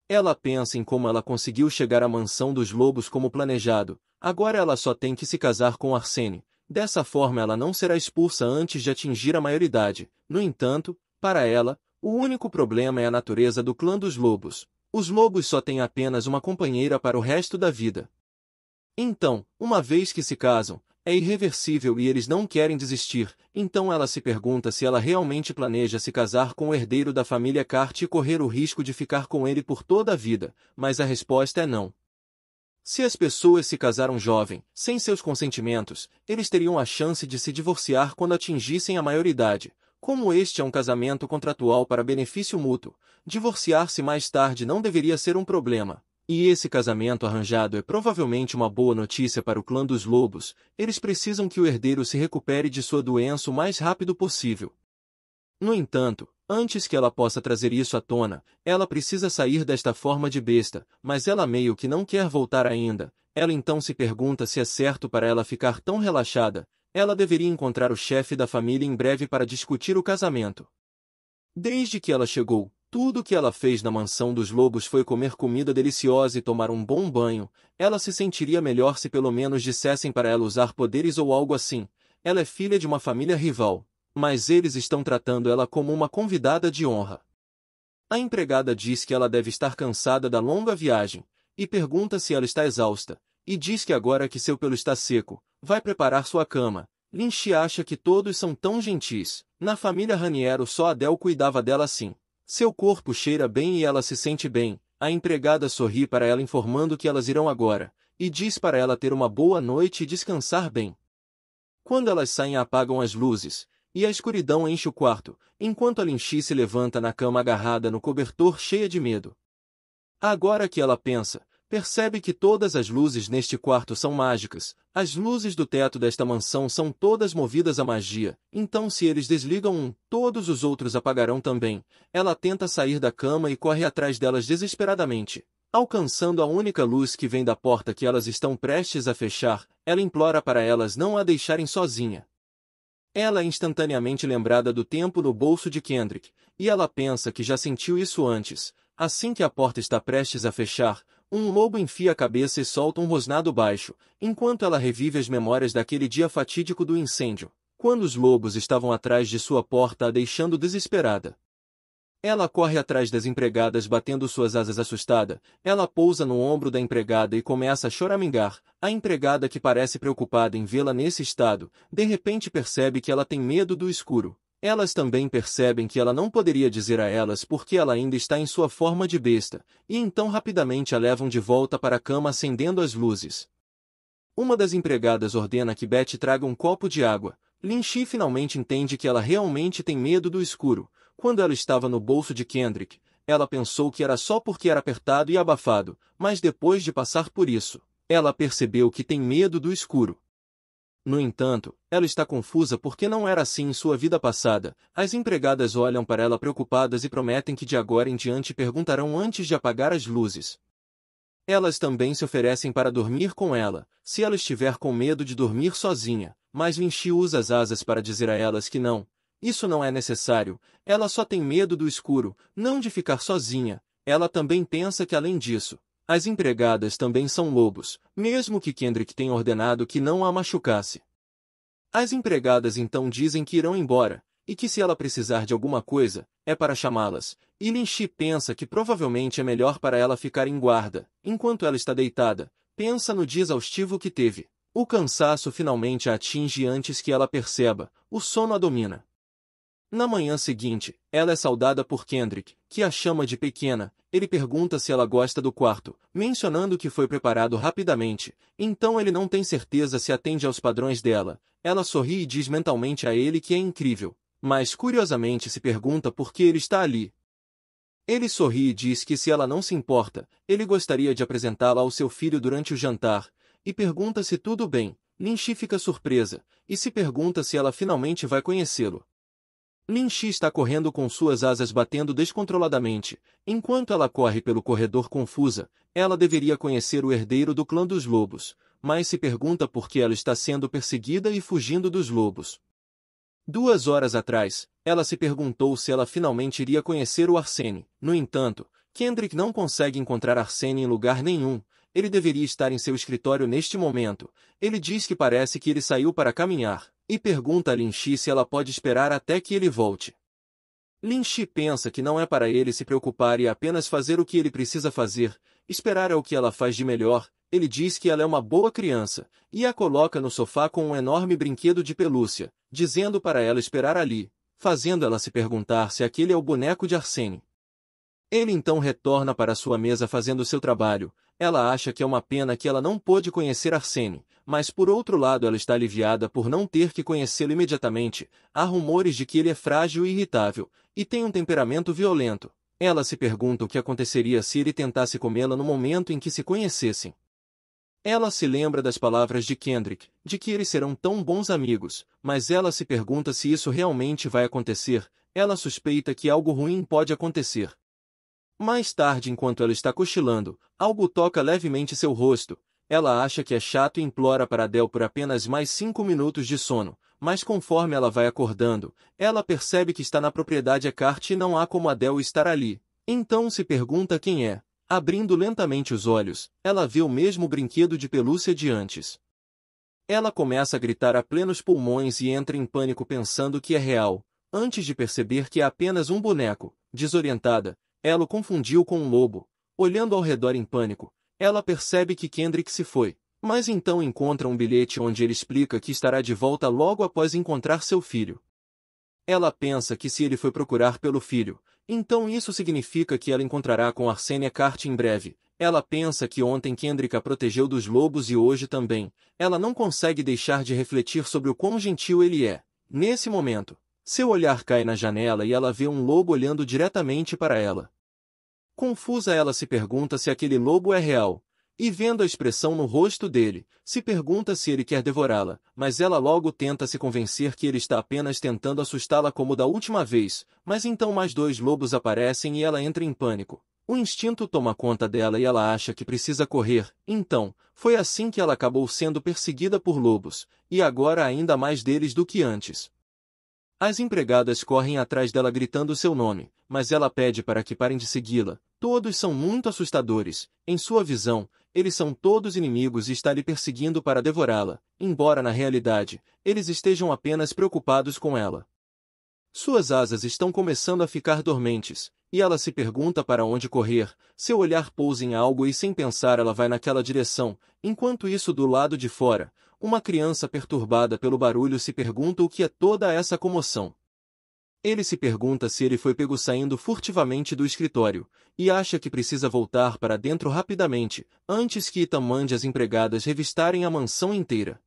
Ela pensa em como ela conseguiu chegar à mansão dos lobos como planejado. Agora ela só tem que se casar com Arsene. Dessa forma ela não será expulsa antes de atingir a maioridade. No entanto, para ela, o único problema é a natureza do clã dos lobos. Os lobos só têm apenas uma companheira para o resto da vida. Então, uma vez que se casam, é irreversível e eles não querem desistir, então ela se pergunta se ela realmente planeja se casar com o herdeiro da família Cart e correr o risco de ficar com ele por toda a vida, mas a resposta é não. Se as pessoas se casaram jovem, sem seus consentimentos, eles teriam a chance de se divorciar quando atingissem a maioridade. Como este é um casamento contratual para benefício mútuo, divorciar-se mais tarde não deveria ser um problema. E esse casamento arranjado é provavelmente uma boa notícia para o clã dos lobos, eles precisam que o herdeiro se recupere de sua doença o mais rápido possível. No entanto, antes que ela possa trazer isso à tona, ela precisa sair desta forma de besta, mas ela meio que não quer voltar ainda. Ela então se pergunta se é certo para ela ficar tão relaxada. Ela deveria encontrar o chefe da família em breve para discutir o casamento. Desde que ela chegou, tudo o que ela fez na mansão dos lobos foi comer comida deliciosa e tomar um bom banho. Ela se sentiria melhor se pelo menos dissessem para ela usar poderes ou algo assim. Ela é filha de uma família rival, mas eles estão tratando ela como uma convidada de honra. A empregada diz que ela deve estar cansada da longa viagem, e pergunta se ela está exausta, e diz que agora que seu pelo está seco, vai preparar sua cama. Lynch acha que todos são tão gentis. Na família Raniero só Adele cuidava dela assim. Seu corpo cheira bem e ela se sente bem. A empregada sorri para ela informando que elas irão agora, e diz para ela ter uma boa noite e descansar bem. Quando elas saem apagam as luzes, e a escuridão enche o quarto, enquanto a Linchi se levanta na cama agarrada no cobertor cheia de medo. Agora que ela pensa, Percebe que todas as luzes neste quarto são mágicas. As luzes do teto desta mansão são todas movidas à magia. Então se eles desligam um, todos os outros apagarão também. Ela tenta sair da cama e corre atrás delas desesperadamente. Alcançando a única luz que vem da porta que elas estão prestes a fechar, ela implora para elas não a deixarem sozinha. Ela é instantaneamente lembrada do tempo no bolso de Kendrick, e ela pensa que já sentiu isso antes. Assim que a porta está prestes a fechar, um lobo enfia a cabeça e solta um rosnado baixo, enquanto ela revive as memórias daquele dia fatídico do incêndio, quando os lobos estavam atrás de sua porta a deixando desesperada. Ela corre atrás das empregadas batendo suas asas assustada, ela pousa no ombro da empregada e começa a choramingar. A empregada que parece preocupada em vê-la nesse estado, de repente percebe que ela tem medo do escuro. Elas também percebem que ela não poderia dizer a elas porque ela ainda está em sua forma de besta, e então rapidamente a levam de volta para a cama acendendo as luzes. Uma das empregadas ordena que Betty traga um copo de água. Lin Shi finalmente entende que ela realmente tem medo do escuro, quando ela estava no bolso de Kendrick, ela pensou que era só porque era apertado e abafado, mas depois de passar por isso, ela percebeu que tem medo do escuro. No entanto, ela está confusa porque não era assim em sua vida passada. As empregadas olham para ela preocupadas e prometem que de agora em diante perguntarão antes de apagar as luzes. Elas também se oferecem para dormir com ela, se ela estiver com medo de dormir sozinha, mas Vinci usa as asas para dizer a elas que não, isso não é necessário, ela só tem medo do escuro, não de ficar sozinha. Ela também pensa que além disso, as empregadas também são lobos, mesmo que Kendrick tenha ordenado que não a machucasse. As empregadas então dizem que irão embora, e que se ela precisar de alguma coisa, é para chamá-las, e Linchi pensa que provavelmente é melhor para ela ficar em guarda, enquanto ela está deitada, pensa no dia exaustivo que teve. O cansaço finalmente a atinge antes que ela perceba, o sono a domina. Na manhã seguinte, ela é saudada por Kendrick, que a chama de pequena. Ele pergunta se ela gosta do quarto, mencionando que foi preparado rapidamente. Então ele não tem certeza se atende aos padrões dela. Ela sorri e diz mentalmente a ele que é incrível, mas curiosamente se pergunta por que ele está ali. Ele sorri e diz que se ela não se importa, ele gostaria de apresentá-la ao seu filho durante o jantar, e pergunta se tudo bem. Linchi fica surpresa, e se pergunta se ela finalmente vai conhecê-lo. Lin Shi está correndo com suas asas batendo descontroladamente. Enquanto ela corre pelo corredor confusa, ela deveria conhecer o herdeiro do clã dos lobos, mas se pergunta por que ela está sendo perseguida e fugindo dos lobos. Duas horas atrás, ela se perguntou se ela finalmente iria conhecer o Arsene. No entanto, Kendrick não consegue encontrar Arsene em lugar nenhum. Ele deveria estar em seu escritório neste momento. Ele diz que parece que ele saiu para caminhar e pergunta a Lin se ela pode esperar até que ele volte. Lin pensa que não é para ele se preocupar e apenas fazer o que ele precisa fazer, esperar é o que ela faz de melhor, ele diz que ela é uma boa criança, e a coloca no sofá com um enorme brinquedo de pelúcia, dizendo para ela esperar ali, fazendo ela se perguntar se aquele é o boneco de Arsene. Ele então retorna para sua mesa fazendo seu trabalho, ela acha que é uma pena que ela não pôde conhecer Arsene, mas por outro lado ela está aliviada por não ter que conhecê-lo imediatamente. Há rumores de que ele é frágil e irritável, e tem um temperamento violento. Ela se pergunta o que aconteceria se ele tentasse comê-la no momento em que se conhecessem. Ela se lembra das palavras de Kendrick, de que eles serão tão bons amigos, mas ela se pergunta se isso realmente vai acontecer. Ela suspeita que algo ruim pode acontecer. Mais tarde, enquanto ela está cochilando, algo toca levemente seu rosto, ela acha que é chato e implora para Adele por apenas mais cinco minutos de sono, mas conforme ela vai acordando, ela percebe que está na propriedade Eckhart e não há como Adele estar ali. Então se pergunta quem é. Abrindo lentamente os olhos, ela vê o mesmo brinquedo de pelúcia de antes. Ela começa a gritar a plenos pulmões e entra em pânico pensando que é real, antes de perceber que é apenas um boneco. Desorientada, ela o confundiu com um lobo. Olhando ao redor em pânico, ela percebe que Kendrick se foi, mas então encontra um bilhete onde ele explica que estará de volta logo após encontrar seu filho. Ela pensa que se ele foi procurar pelo filho, então isso significa que ela encontrará com Arsene Eckhart em breve. Ela pensa que ontem Kendrick a protegeu dos lobos e hoje também. Ela não consegue deixar de refletir sobre o quão gentil ele é. Nesse momento, seu olhar cai na janela e ela vê um lobo olhando diretamente para ela. Confusa ela se pergunta se aquele lobo é real, e vendo a expressão no rosto dele, se pergunta se ele quer devorá-la, mas ela logo tenta se convencer que ele está apenas tentando assustá-la como da última vez, mas então mais dois lobos aparecem e ela entra em pânico. O instinto toma conta dela e ela acha que precisa correr, então, foi assim que ela acabou sendo perseguida por lobos, e agora ainda mais deles do que antes. As empregadas correm atrás dela gritando seu nome, mas ela pede para que parem de segui-la. Todos são muito assustadores. Em sua visão, eles são todos inimigos e está lhe perseguindo para devorá-la, embora na realidade, eles estejam apenas preocupados com ela. Suas asas estão começando a ficar dormentes, e ela se pergunta para onde correr, seu olhar pousa em algo e sem pensar ela vai naquela direção, enquanto isso do lado de fora, uma criança perturbada pelo barulho se pergunta o que é toda essa comoção. Ele se pergunta se ele foi pego saindo furtivamente do escritório, e acha que precisa voltar para dentro rapidamente, antes que Itam mande as empregadas revistarem a mansão inteira.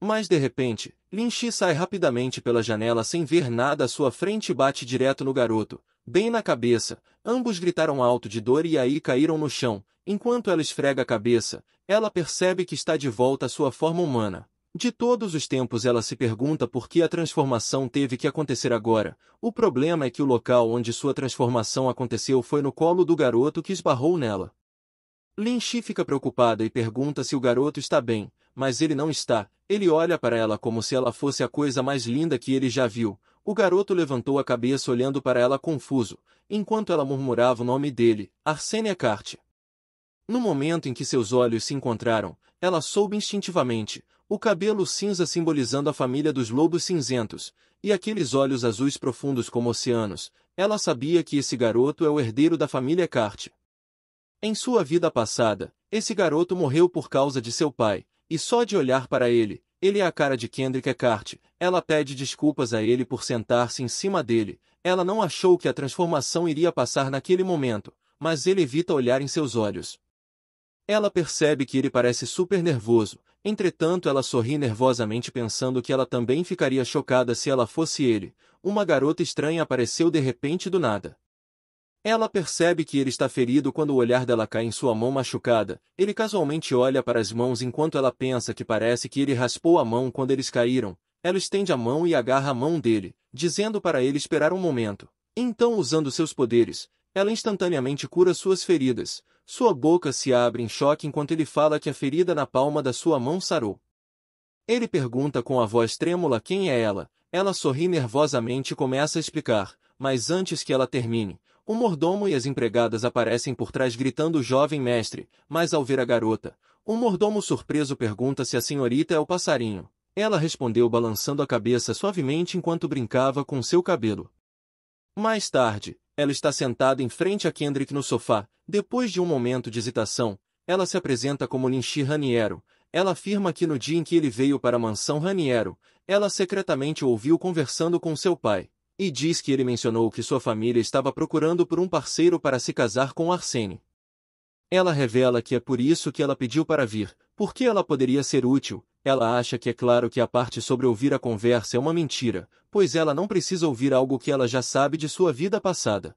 Mas de repente, Linchi sai rapidamente pela janela sem ver nada à sua frente e bate direto no garoto, bem na cabeça. Ambos gritaram alto de dor e aí caíram no chão. Enquanto ela esfrega a cabeça, ela percebe que está de volta à sua forma humana. De todos os tempos ela se pergunta por que a transformação teve que acontecer agora. O problema é que o local onde sua transformação aconteceu foi no colo do garoto que esbarrou nela. Lin Shi fica preocupada e pergunta se o garoto está bem, mas ele não está. Ele olha para ela como se ela fosse a coisa mais linda que ele já viu. O garoto levantou a cabeça olhando para ela confuso, enquanto ela murmurava o nome dele, Arsênia Cart. No momento em que seus olhos se encontraram, ela soube instintivamente, o cabelo cinza simbolizando a família dos lobos cinzentos, e aqueles olhos azuis profundos como oceanos, ela sabia que esse garoto é o herdeiro da família Cart. Em sua vida passada, esse garoto morreu por causa de seu pai, e só de olhar para ele, ele é a cara de Kendrick Eckhart, ela pede desculpas a ele por sentar-se em cima dele, ela não achou que a transformação iria passar naquele momento, mas ele evita olhar em seus olhos. Ela percebe que ele parece super nervoso, entretanto ela sorri nervosamente pensando que ela também ficaria chocada se ela fosse ele. Uma garota estranha apareceu de repente do nada. Ela percebe que ele está ferido quando o olhar dela cai em sua mão machucada. Ele casualmente olha para as mãos enquanto ela pensa que parece que ele raspou a mão quando eles caíram. Ela estende a mão e agarra a mão dele, dizendo para ele esperar um momento. Então, usando seus poderes, ela instantaneamente cura suas feridas, sua boca se abre em choque enquanto ele fala que a ferida na palma da sua mão sarou. Ele pergunta com a voz trêmula quem é ela. Ela sorri nervosamente e começa a explicar, mas antes que ela termine, o mordomo e as empregadas aparecem por trás gritando jovem mestre, mas ao ver a garota, o mordomo surpreso pergunta se a senhorita é o passarinho. Ela respondeu balançando a cabeça suavemente enquanto brincava com seu cabelo. Mais tarde, ela está sentada em frente a Kendrick no sofá. Depois de um momento de hesitação, ela se apresenta como Linchi Raniero. Ela afirma que no dia em que ele veio para a mansão Raniero, ela secretamente ouviu conversando com seu pai, e diz que ele mencionou que sua família estava procurando por um parceiro para se casar com Arsene. Ela revela que é por isso que ela pediu para vir, porque ela poderia ser útil, ela acha que é claro que a parte sobre ouvir a conversa é uma mentira, pois ela não precisa ouvir algo que ela já sabe de sua vida passada.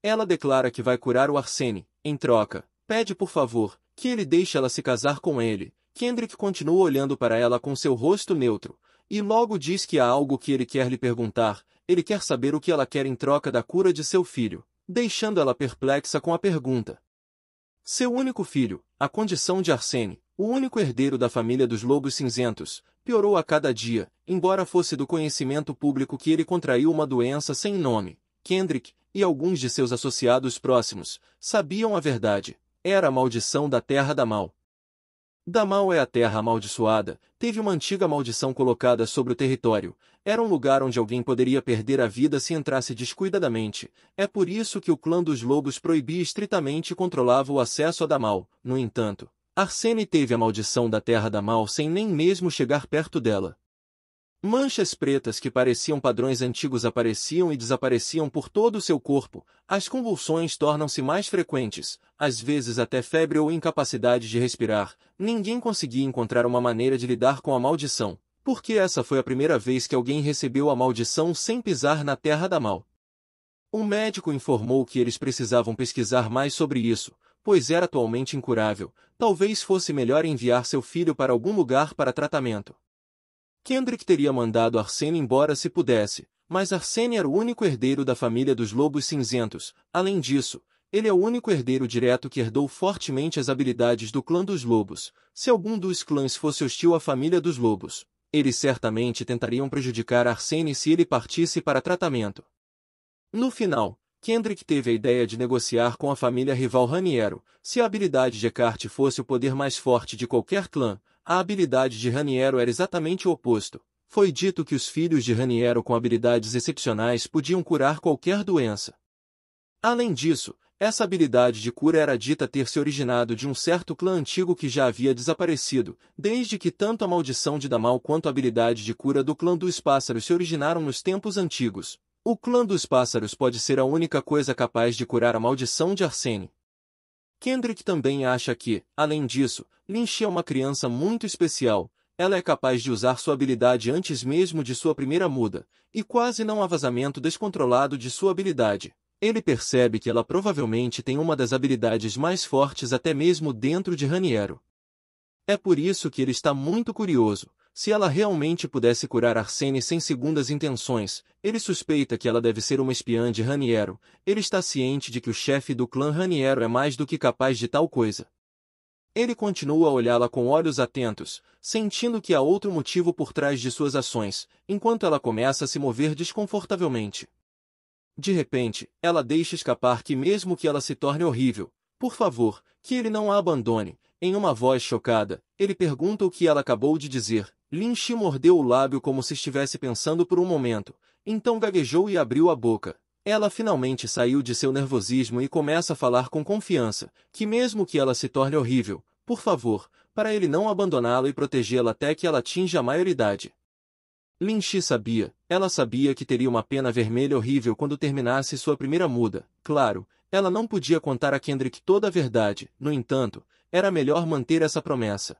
Ela declara que vai curar o Arsene, em troca, pede por favor, que ele deixe ela se casar com ele. Kendrick continua olhando para ela com seu rosto neutro, e logo diz que há algo que ele quer lhe perguntar, ele quer saber o que ela quer em troca da cura de seu filho, deixando ela perplexa com a pergunta. Seu único filho, a condição de Arsene, o único herdeiro da família dos lobos cinzentos, piorou a cada dia, embora fosse do conhecimento público que ele contraiu uma doença sem nome. Kendrick, e alguns de seus associados próximos, sabiam a verdade. Era a maldição da Terra da Mal. Damal é a terra amaldiçoada, teve uma antiga maldição colocada sobre o território, era um lugar onde alguém poderia perder a vida se entrasse descuidadamente, é por isso que o clã dos lobos proibia estritamente e controlava o acesso a Damal, no entanto, Arsene teve a maldição da Terra da Mal sem nem mesmo chegar perto dela. Manchas pretas que pareciam padrões antigos apareciam e desapareciam por todo o seu corpo, as convulsões tornam-se mais frequentes, às vezes até febre ou incapacidade de respirar. Ninguém conseguia encontrar uma maneira de lidar com a maldição, porque essa foi a primeira vez que alguém recebeu a maldição sem pisar na Terra da Mal. Um médico informou que eles precisavam pesquisar mais sobre isso, pois era atualmente incurável, talvez fosse melhor enviar seu filho para algum lugar para tratamento. Kendrick teria mandado Arsene embora se pudesse, mas Arsene era o único herdeiro da família dos Lobos Cinzentos. Além disso, ele é o único herdeiro direto que herdou fortemente as habilidades do clã dos Lobos. Se algum dos clãs fosse hostil à família dos Lobos, Eles certamente tentariam prejudicar Arsene se ele partisse para tratamento. No final, Kendrick teve a ideia de negociar com a família rival Raniero. Se a habilidade de Eckhart fosse o poder mais forte de qualquer clã, a habilidade de Raniero era exatamente o oposto. Foi dito que os filhos de Raniero com habilidades excepcionais podiam curar qualquer doença. Além disso, essa habilidade de cura era dita ter se originado de um certo clã antigo que já havia desaparecido, desde que tanto a maldição de Damal quanto a habilidade de cura do clã dos pássaros se originaram nos tempos antigos. O clã dos pássaros pode ser a única coisa capaz de curar a maldição de Arsene. Kendrick também acha que, além disso, Lynch é uma criança muito especial, ela é capaz de usar sua habilidade antes mesmo de sua primeira muda, e quase não há vazamento descontrolado de sua habilidade. Ele percebe que ela provavelmente tem uma das habilidades mais fortes até mesmo dentro de Raniero. É por isso que ele está muito curioso. Se ela realmente pudesse curar Arsene sem segundas intenções, ele suspeita que ela deve ser uma espiã de Raniero. Ele está ciente de que o chefe do clã Raniero é mais do que capaz de tal coisa. Ele continua a olhá-la com olhos atentos, sentindo que há outro motivo por trás de suas ações, enquanto ela começa a se mover desconfortavelmente. De repente, ela deixa escapar que mesmo que ela se torne horrível, por favor, que ele não a abandone. Em uma voz chocada, ele pergunta o que ela acabou de dizer. Lynch mordeu o lábio como se estivesse pensando por um momento, então gaguejou e abriu a boca. Ela finalmente saiu de seu nervosismo e começa a falar com confiança, que mesmo que ela se torne horrível, por favor, para ele não abandoná-la e protegê-la até que ela atinja a maioridade. Lynch sabia, ela sabia que teria uma pena vermelha horrível quando terminasse sua primeira muda. Claro, ela não podia contar a Kendrick toda a verdade, no entanto, era melhor manter essa promessa.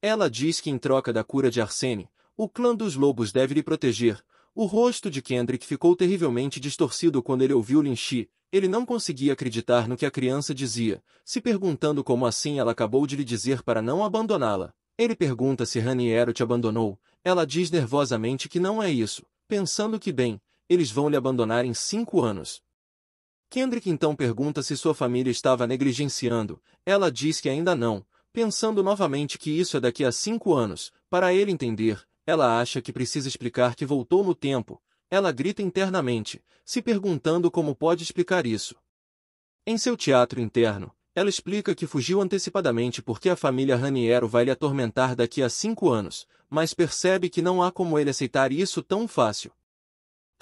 Ela diz que em troca da cura de Arsene, o clã dos lobos deve lhe proteger, o rosto de Kendrick ficou terrivelmente distorcido quando ele ouviu Lynch. Ele não conseguia acreditar no que a criança dizia, se perguntando como assim ela acabou de lhe dizer para não abandoná-la. Ele pergunta se Raniero te abandonou. Ela diz nervosamente que não é isso, pensando que bem, eles vão lhe abandonar em cinco anos. Kendrick então pergunta se sua família estava negligenciando. Ela diz que ainda não, pensando novamente que isso é daqui a cinco anos. Para ele entender, ela acha que precisa explicar que voltou no tempo. Ela grita internamente, se perguntando como pode explicar isso. Em seu teatro interno, ela explica que fugiu antecipadamente porque a família Raniero vai lhe atormentar daqui a cinco anos, mas percebe que não há como ele aceitar isso tão fácil.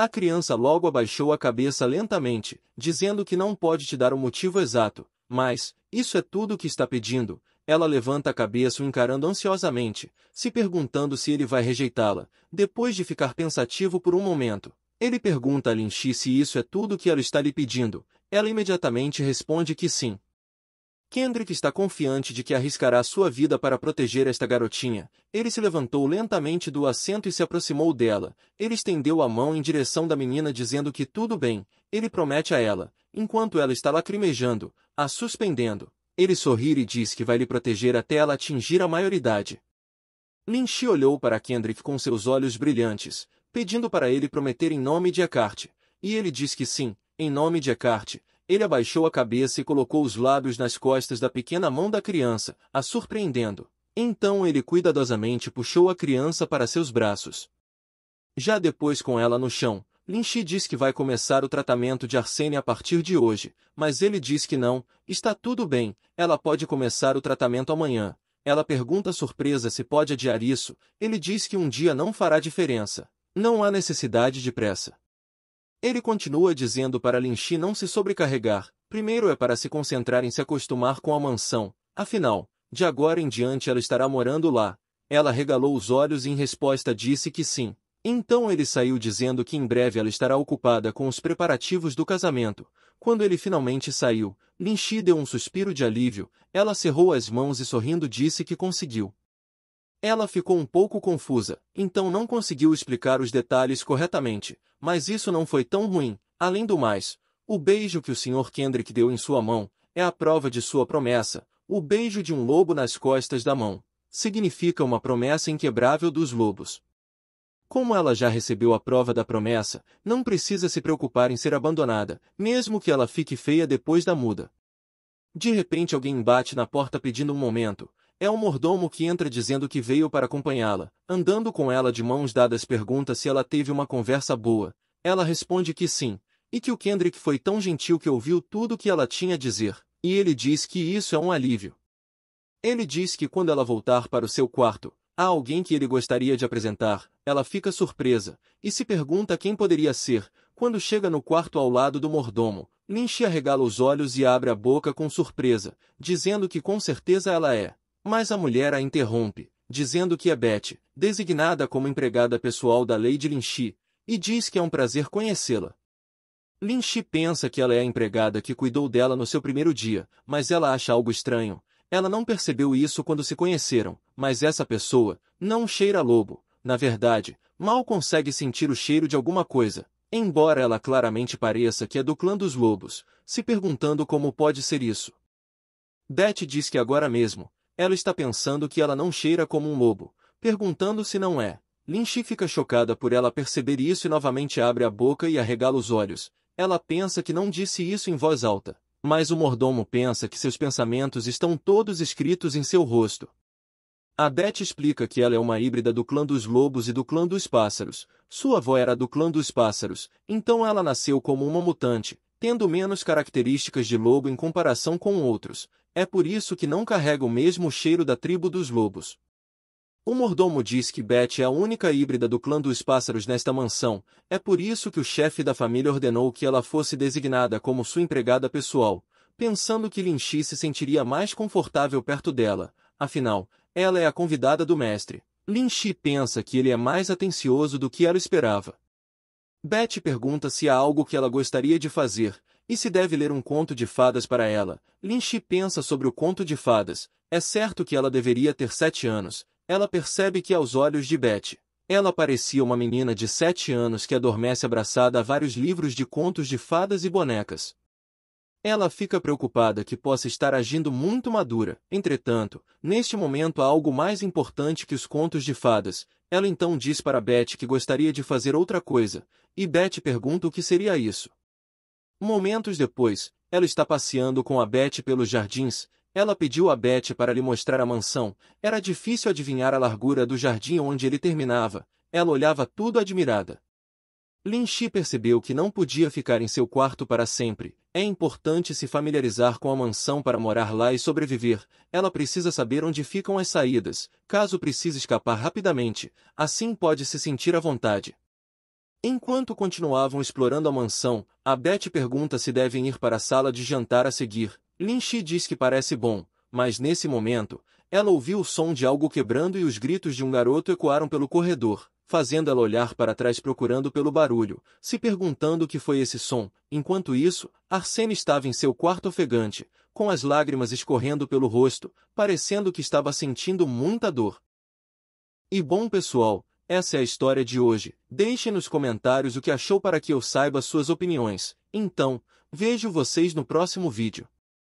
A criança logo abaixou a cabeça lentamente, dizendo que não pode te dar o motivo exato, mas, isso é tudo o que está pedindo, ela levanta a cabeça o encarando ansiosamente, se perguntando se ele vai rejeitá-la. Depois de ficar pensativo por um momento, ele pergunta a Linchi se isso é tudo que ela está lhe pedindo. Ela imediatamente responde que sim. Kendrick está confiante de que arriscará sua vida para proteger esta garotinha. Ele se levantou lentamente do assento e se aproximou dela. Ele estendeu a mão em direção da menina dizendo que tudo bem. Ele promete a ela, enquanto ela está lacrimejando, a suspendendo. Ele sorri e diz que vai lhe proteger até ela atingir a maioridade. Lynch olhou para Kendrick com seus olhos brilhantes, pedindo para ele prometer em nome de Eckhart, e ele diz que sim, em nome de Eckhart. Ele abaixou a cabeça e colocou os lábios nas costas da pequena mão da criança, a surpreendendo. Então ele cuidadosamente puxou a criança para seus braços. Já depois com ela no chão, Lynch diz que vai começar o tratamento de Arsene a partir de hoje, mas ele diz que não, está tudo bem, ela pode começar o tratamento amanhã. Ela pergunta surpresa se pode adiar isso, ele diz que um dia não fará diferença. Não há necessidade de pressa. Ele continua dizendo para Lynch não se sobrecarregar, primeiro é para se concentrar em se acostumar com a mansão, afinal, de agora em diante ela estará morando lá. Ela regalou os olhos e em resposta disse que sim. Então ele saiu dizendo que em breve ela estará ocupada com os preparativos do casamento. Quando ele finalmente saiu, Linchi deu um suspiro de alívio, ela cerrou as mãos e sorrindo disse que conseguiu. Ela ficou um pouco confusa, então não conseguiu explicar os detalhes corretamente, mas isso não foi tão ruim. Além do mais, o beijo que o Sr. Kendrick deu em sua mão é a prova de sua promessa. O beijo de um lobo nas costas da mão significa uma promessa inquebrável dos lobos. Como ela já recebeu a prova da promessa, não precisa se preocupar em ser abandonada, mesmo que ela fique feia depois da muda. De repente alguém bate na porta pedindo um momento. É o mordomo que entra dizendo que veio para acompanhá-la. Andando com ela de mãos dadas pergunta se ela teve uma conversa boa. Ela responde que sim, e que o Kendrick foi tão gentil que ouviu tudo o que ela tinha a dizer, e ele diz que isso é um alívio. Ele diz que quando ela voltar para o seu quarto, há alguém que ele gostaria de apresentar, ela fica surpresa, e se pergunta quem poderia ser, quando chega no quarto ao lado do mordomo, Lynch arregala os olhos e abre a boca com surpresa, dizendo que com certeza ela é. Mas a mulher a interrompe, dizendo que é Beth, designada como empregada pessoal da Lady Lynch, e diz que é um prazer conhecê-la. Lynch pensa que ela é a empregada que cuidou dela no seu primeiro dia, mas ela acha algo estranho. Ela não percebeu isso quando se conheceram, mas essa pessoa não cheira lobo. Na verdade, mal consegue sentir o cheiro de alguma coisa, embora ela claramente pareça que é do clã dos lobos, se perguntando como pode ser isso. Beth diz que agora mesmo, ela está pensando que ela não cheira como um lobo, perguntando se não é. Lynch fica chocada por ela perceber isso e novamente abre a boca e arregala os olhos. Ela pensa que não disse isso em voz alta, mas o mordomo pensa que seus pensamentos estão todos escritos em seu rosto. A Beth explica que ela é uma híbrida do clã dos lobos e do clã dos pássaros. Sua avó era do clã dos pássaros, então ela nasceu como uma mutante, tendo menos características de lobo em comparação com outros, é por isso que não carrega o mesmo cheiro da tribo dos lobos. O mordomo diz que Beth é a única híbrida do clã dos pássaros nesta mansão, é por isso que o chefe da família ordenou que ela fosse designada como sua empregada pessoal, pensando que Lynch se sentiria mais confortável perto dela, afinal, ela é a convidada do mestre. Lynch pensa que ele é mais atencioso do que ela esperava. Beth pergunta se há algo que ela gostaria de fazer, e se deve ler um conto de fadas para ela. Lynch pensa sobre o conto de fadas. É certo que ela deveria ter sete anos. Ela percebe que aos olhos de Beth, ela parecia uma menina de sete anos que adormece abraçada a vários livros de contos de fadas e bonecas. Ela fica preocupada que possa estar agindo muito madura. Entretanto, neste momento há algo mais importante que os contos de fadas. Ela então diz para Beth que gostaria de fazer outra coisa, e Beth pergunta o que seria isso. Momentos depois, ela está passeando com a Beth pelos jardins. Ela pediu a Beth para lhe mostrar a mansão. Era difícil adivinhar a largura do jardim onde ele terminava. Ela olhava tudo admirada. Lynch percebeu que não podia ficar em seu quarto para sempre. É importante se familiarizar com a mansão para morar lá e sobreviver. Ela precisa saber onde ficam as saídas, caso precise escapar rapidamente. Assim pode se sentir à vontade. Enquanto continuavam explorando a mansão, a Beth pergunta se devem ir para a sala de jantar a seguir. Lynch diz que parece bom, mas nesse momento, ela ouviu o som de algo quebrando e os gritos de um garoto ecoaram pelo corredor, fazendo ela olhar para trás procurando pelo barulho, se perguntando o que foi esse som. Enquanto isso, Arsene estava em seu quarto ofegante, com as lágrimas escorrendo pelo rosto, parecendo que estava sentindo muita dor. E bom pessoal, essa é a história de hoje. Deixe nos comentários o que achou para que eu saiba suas opiniões. Então, vejo vocês no próximo vídeo.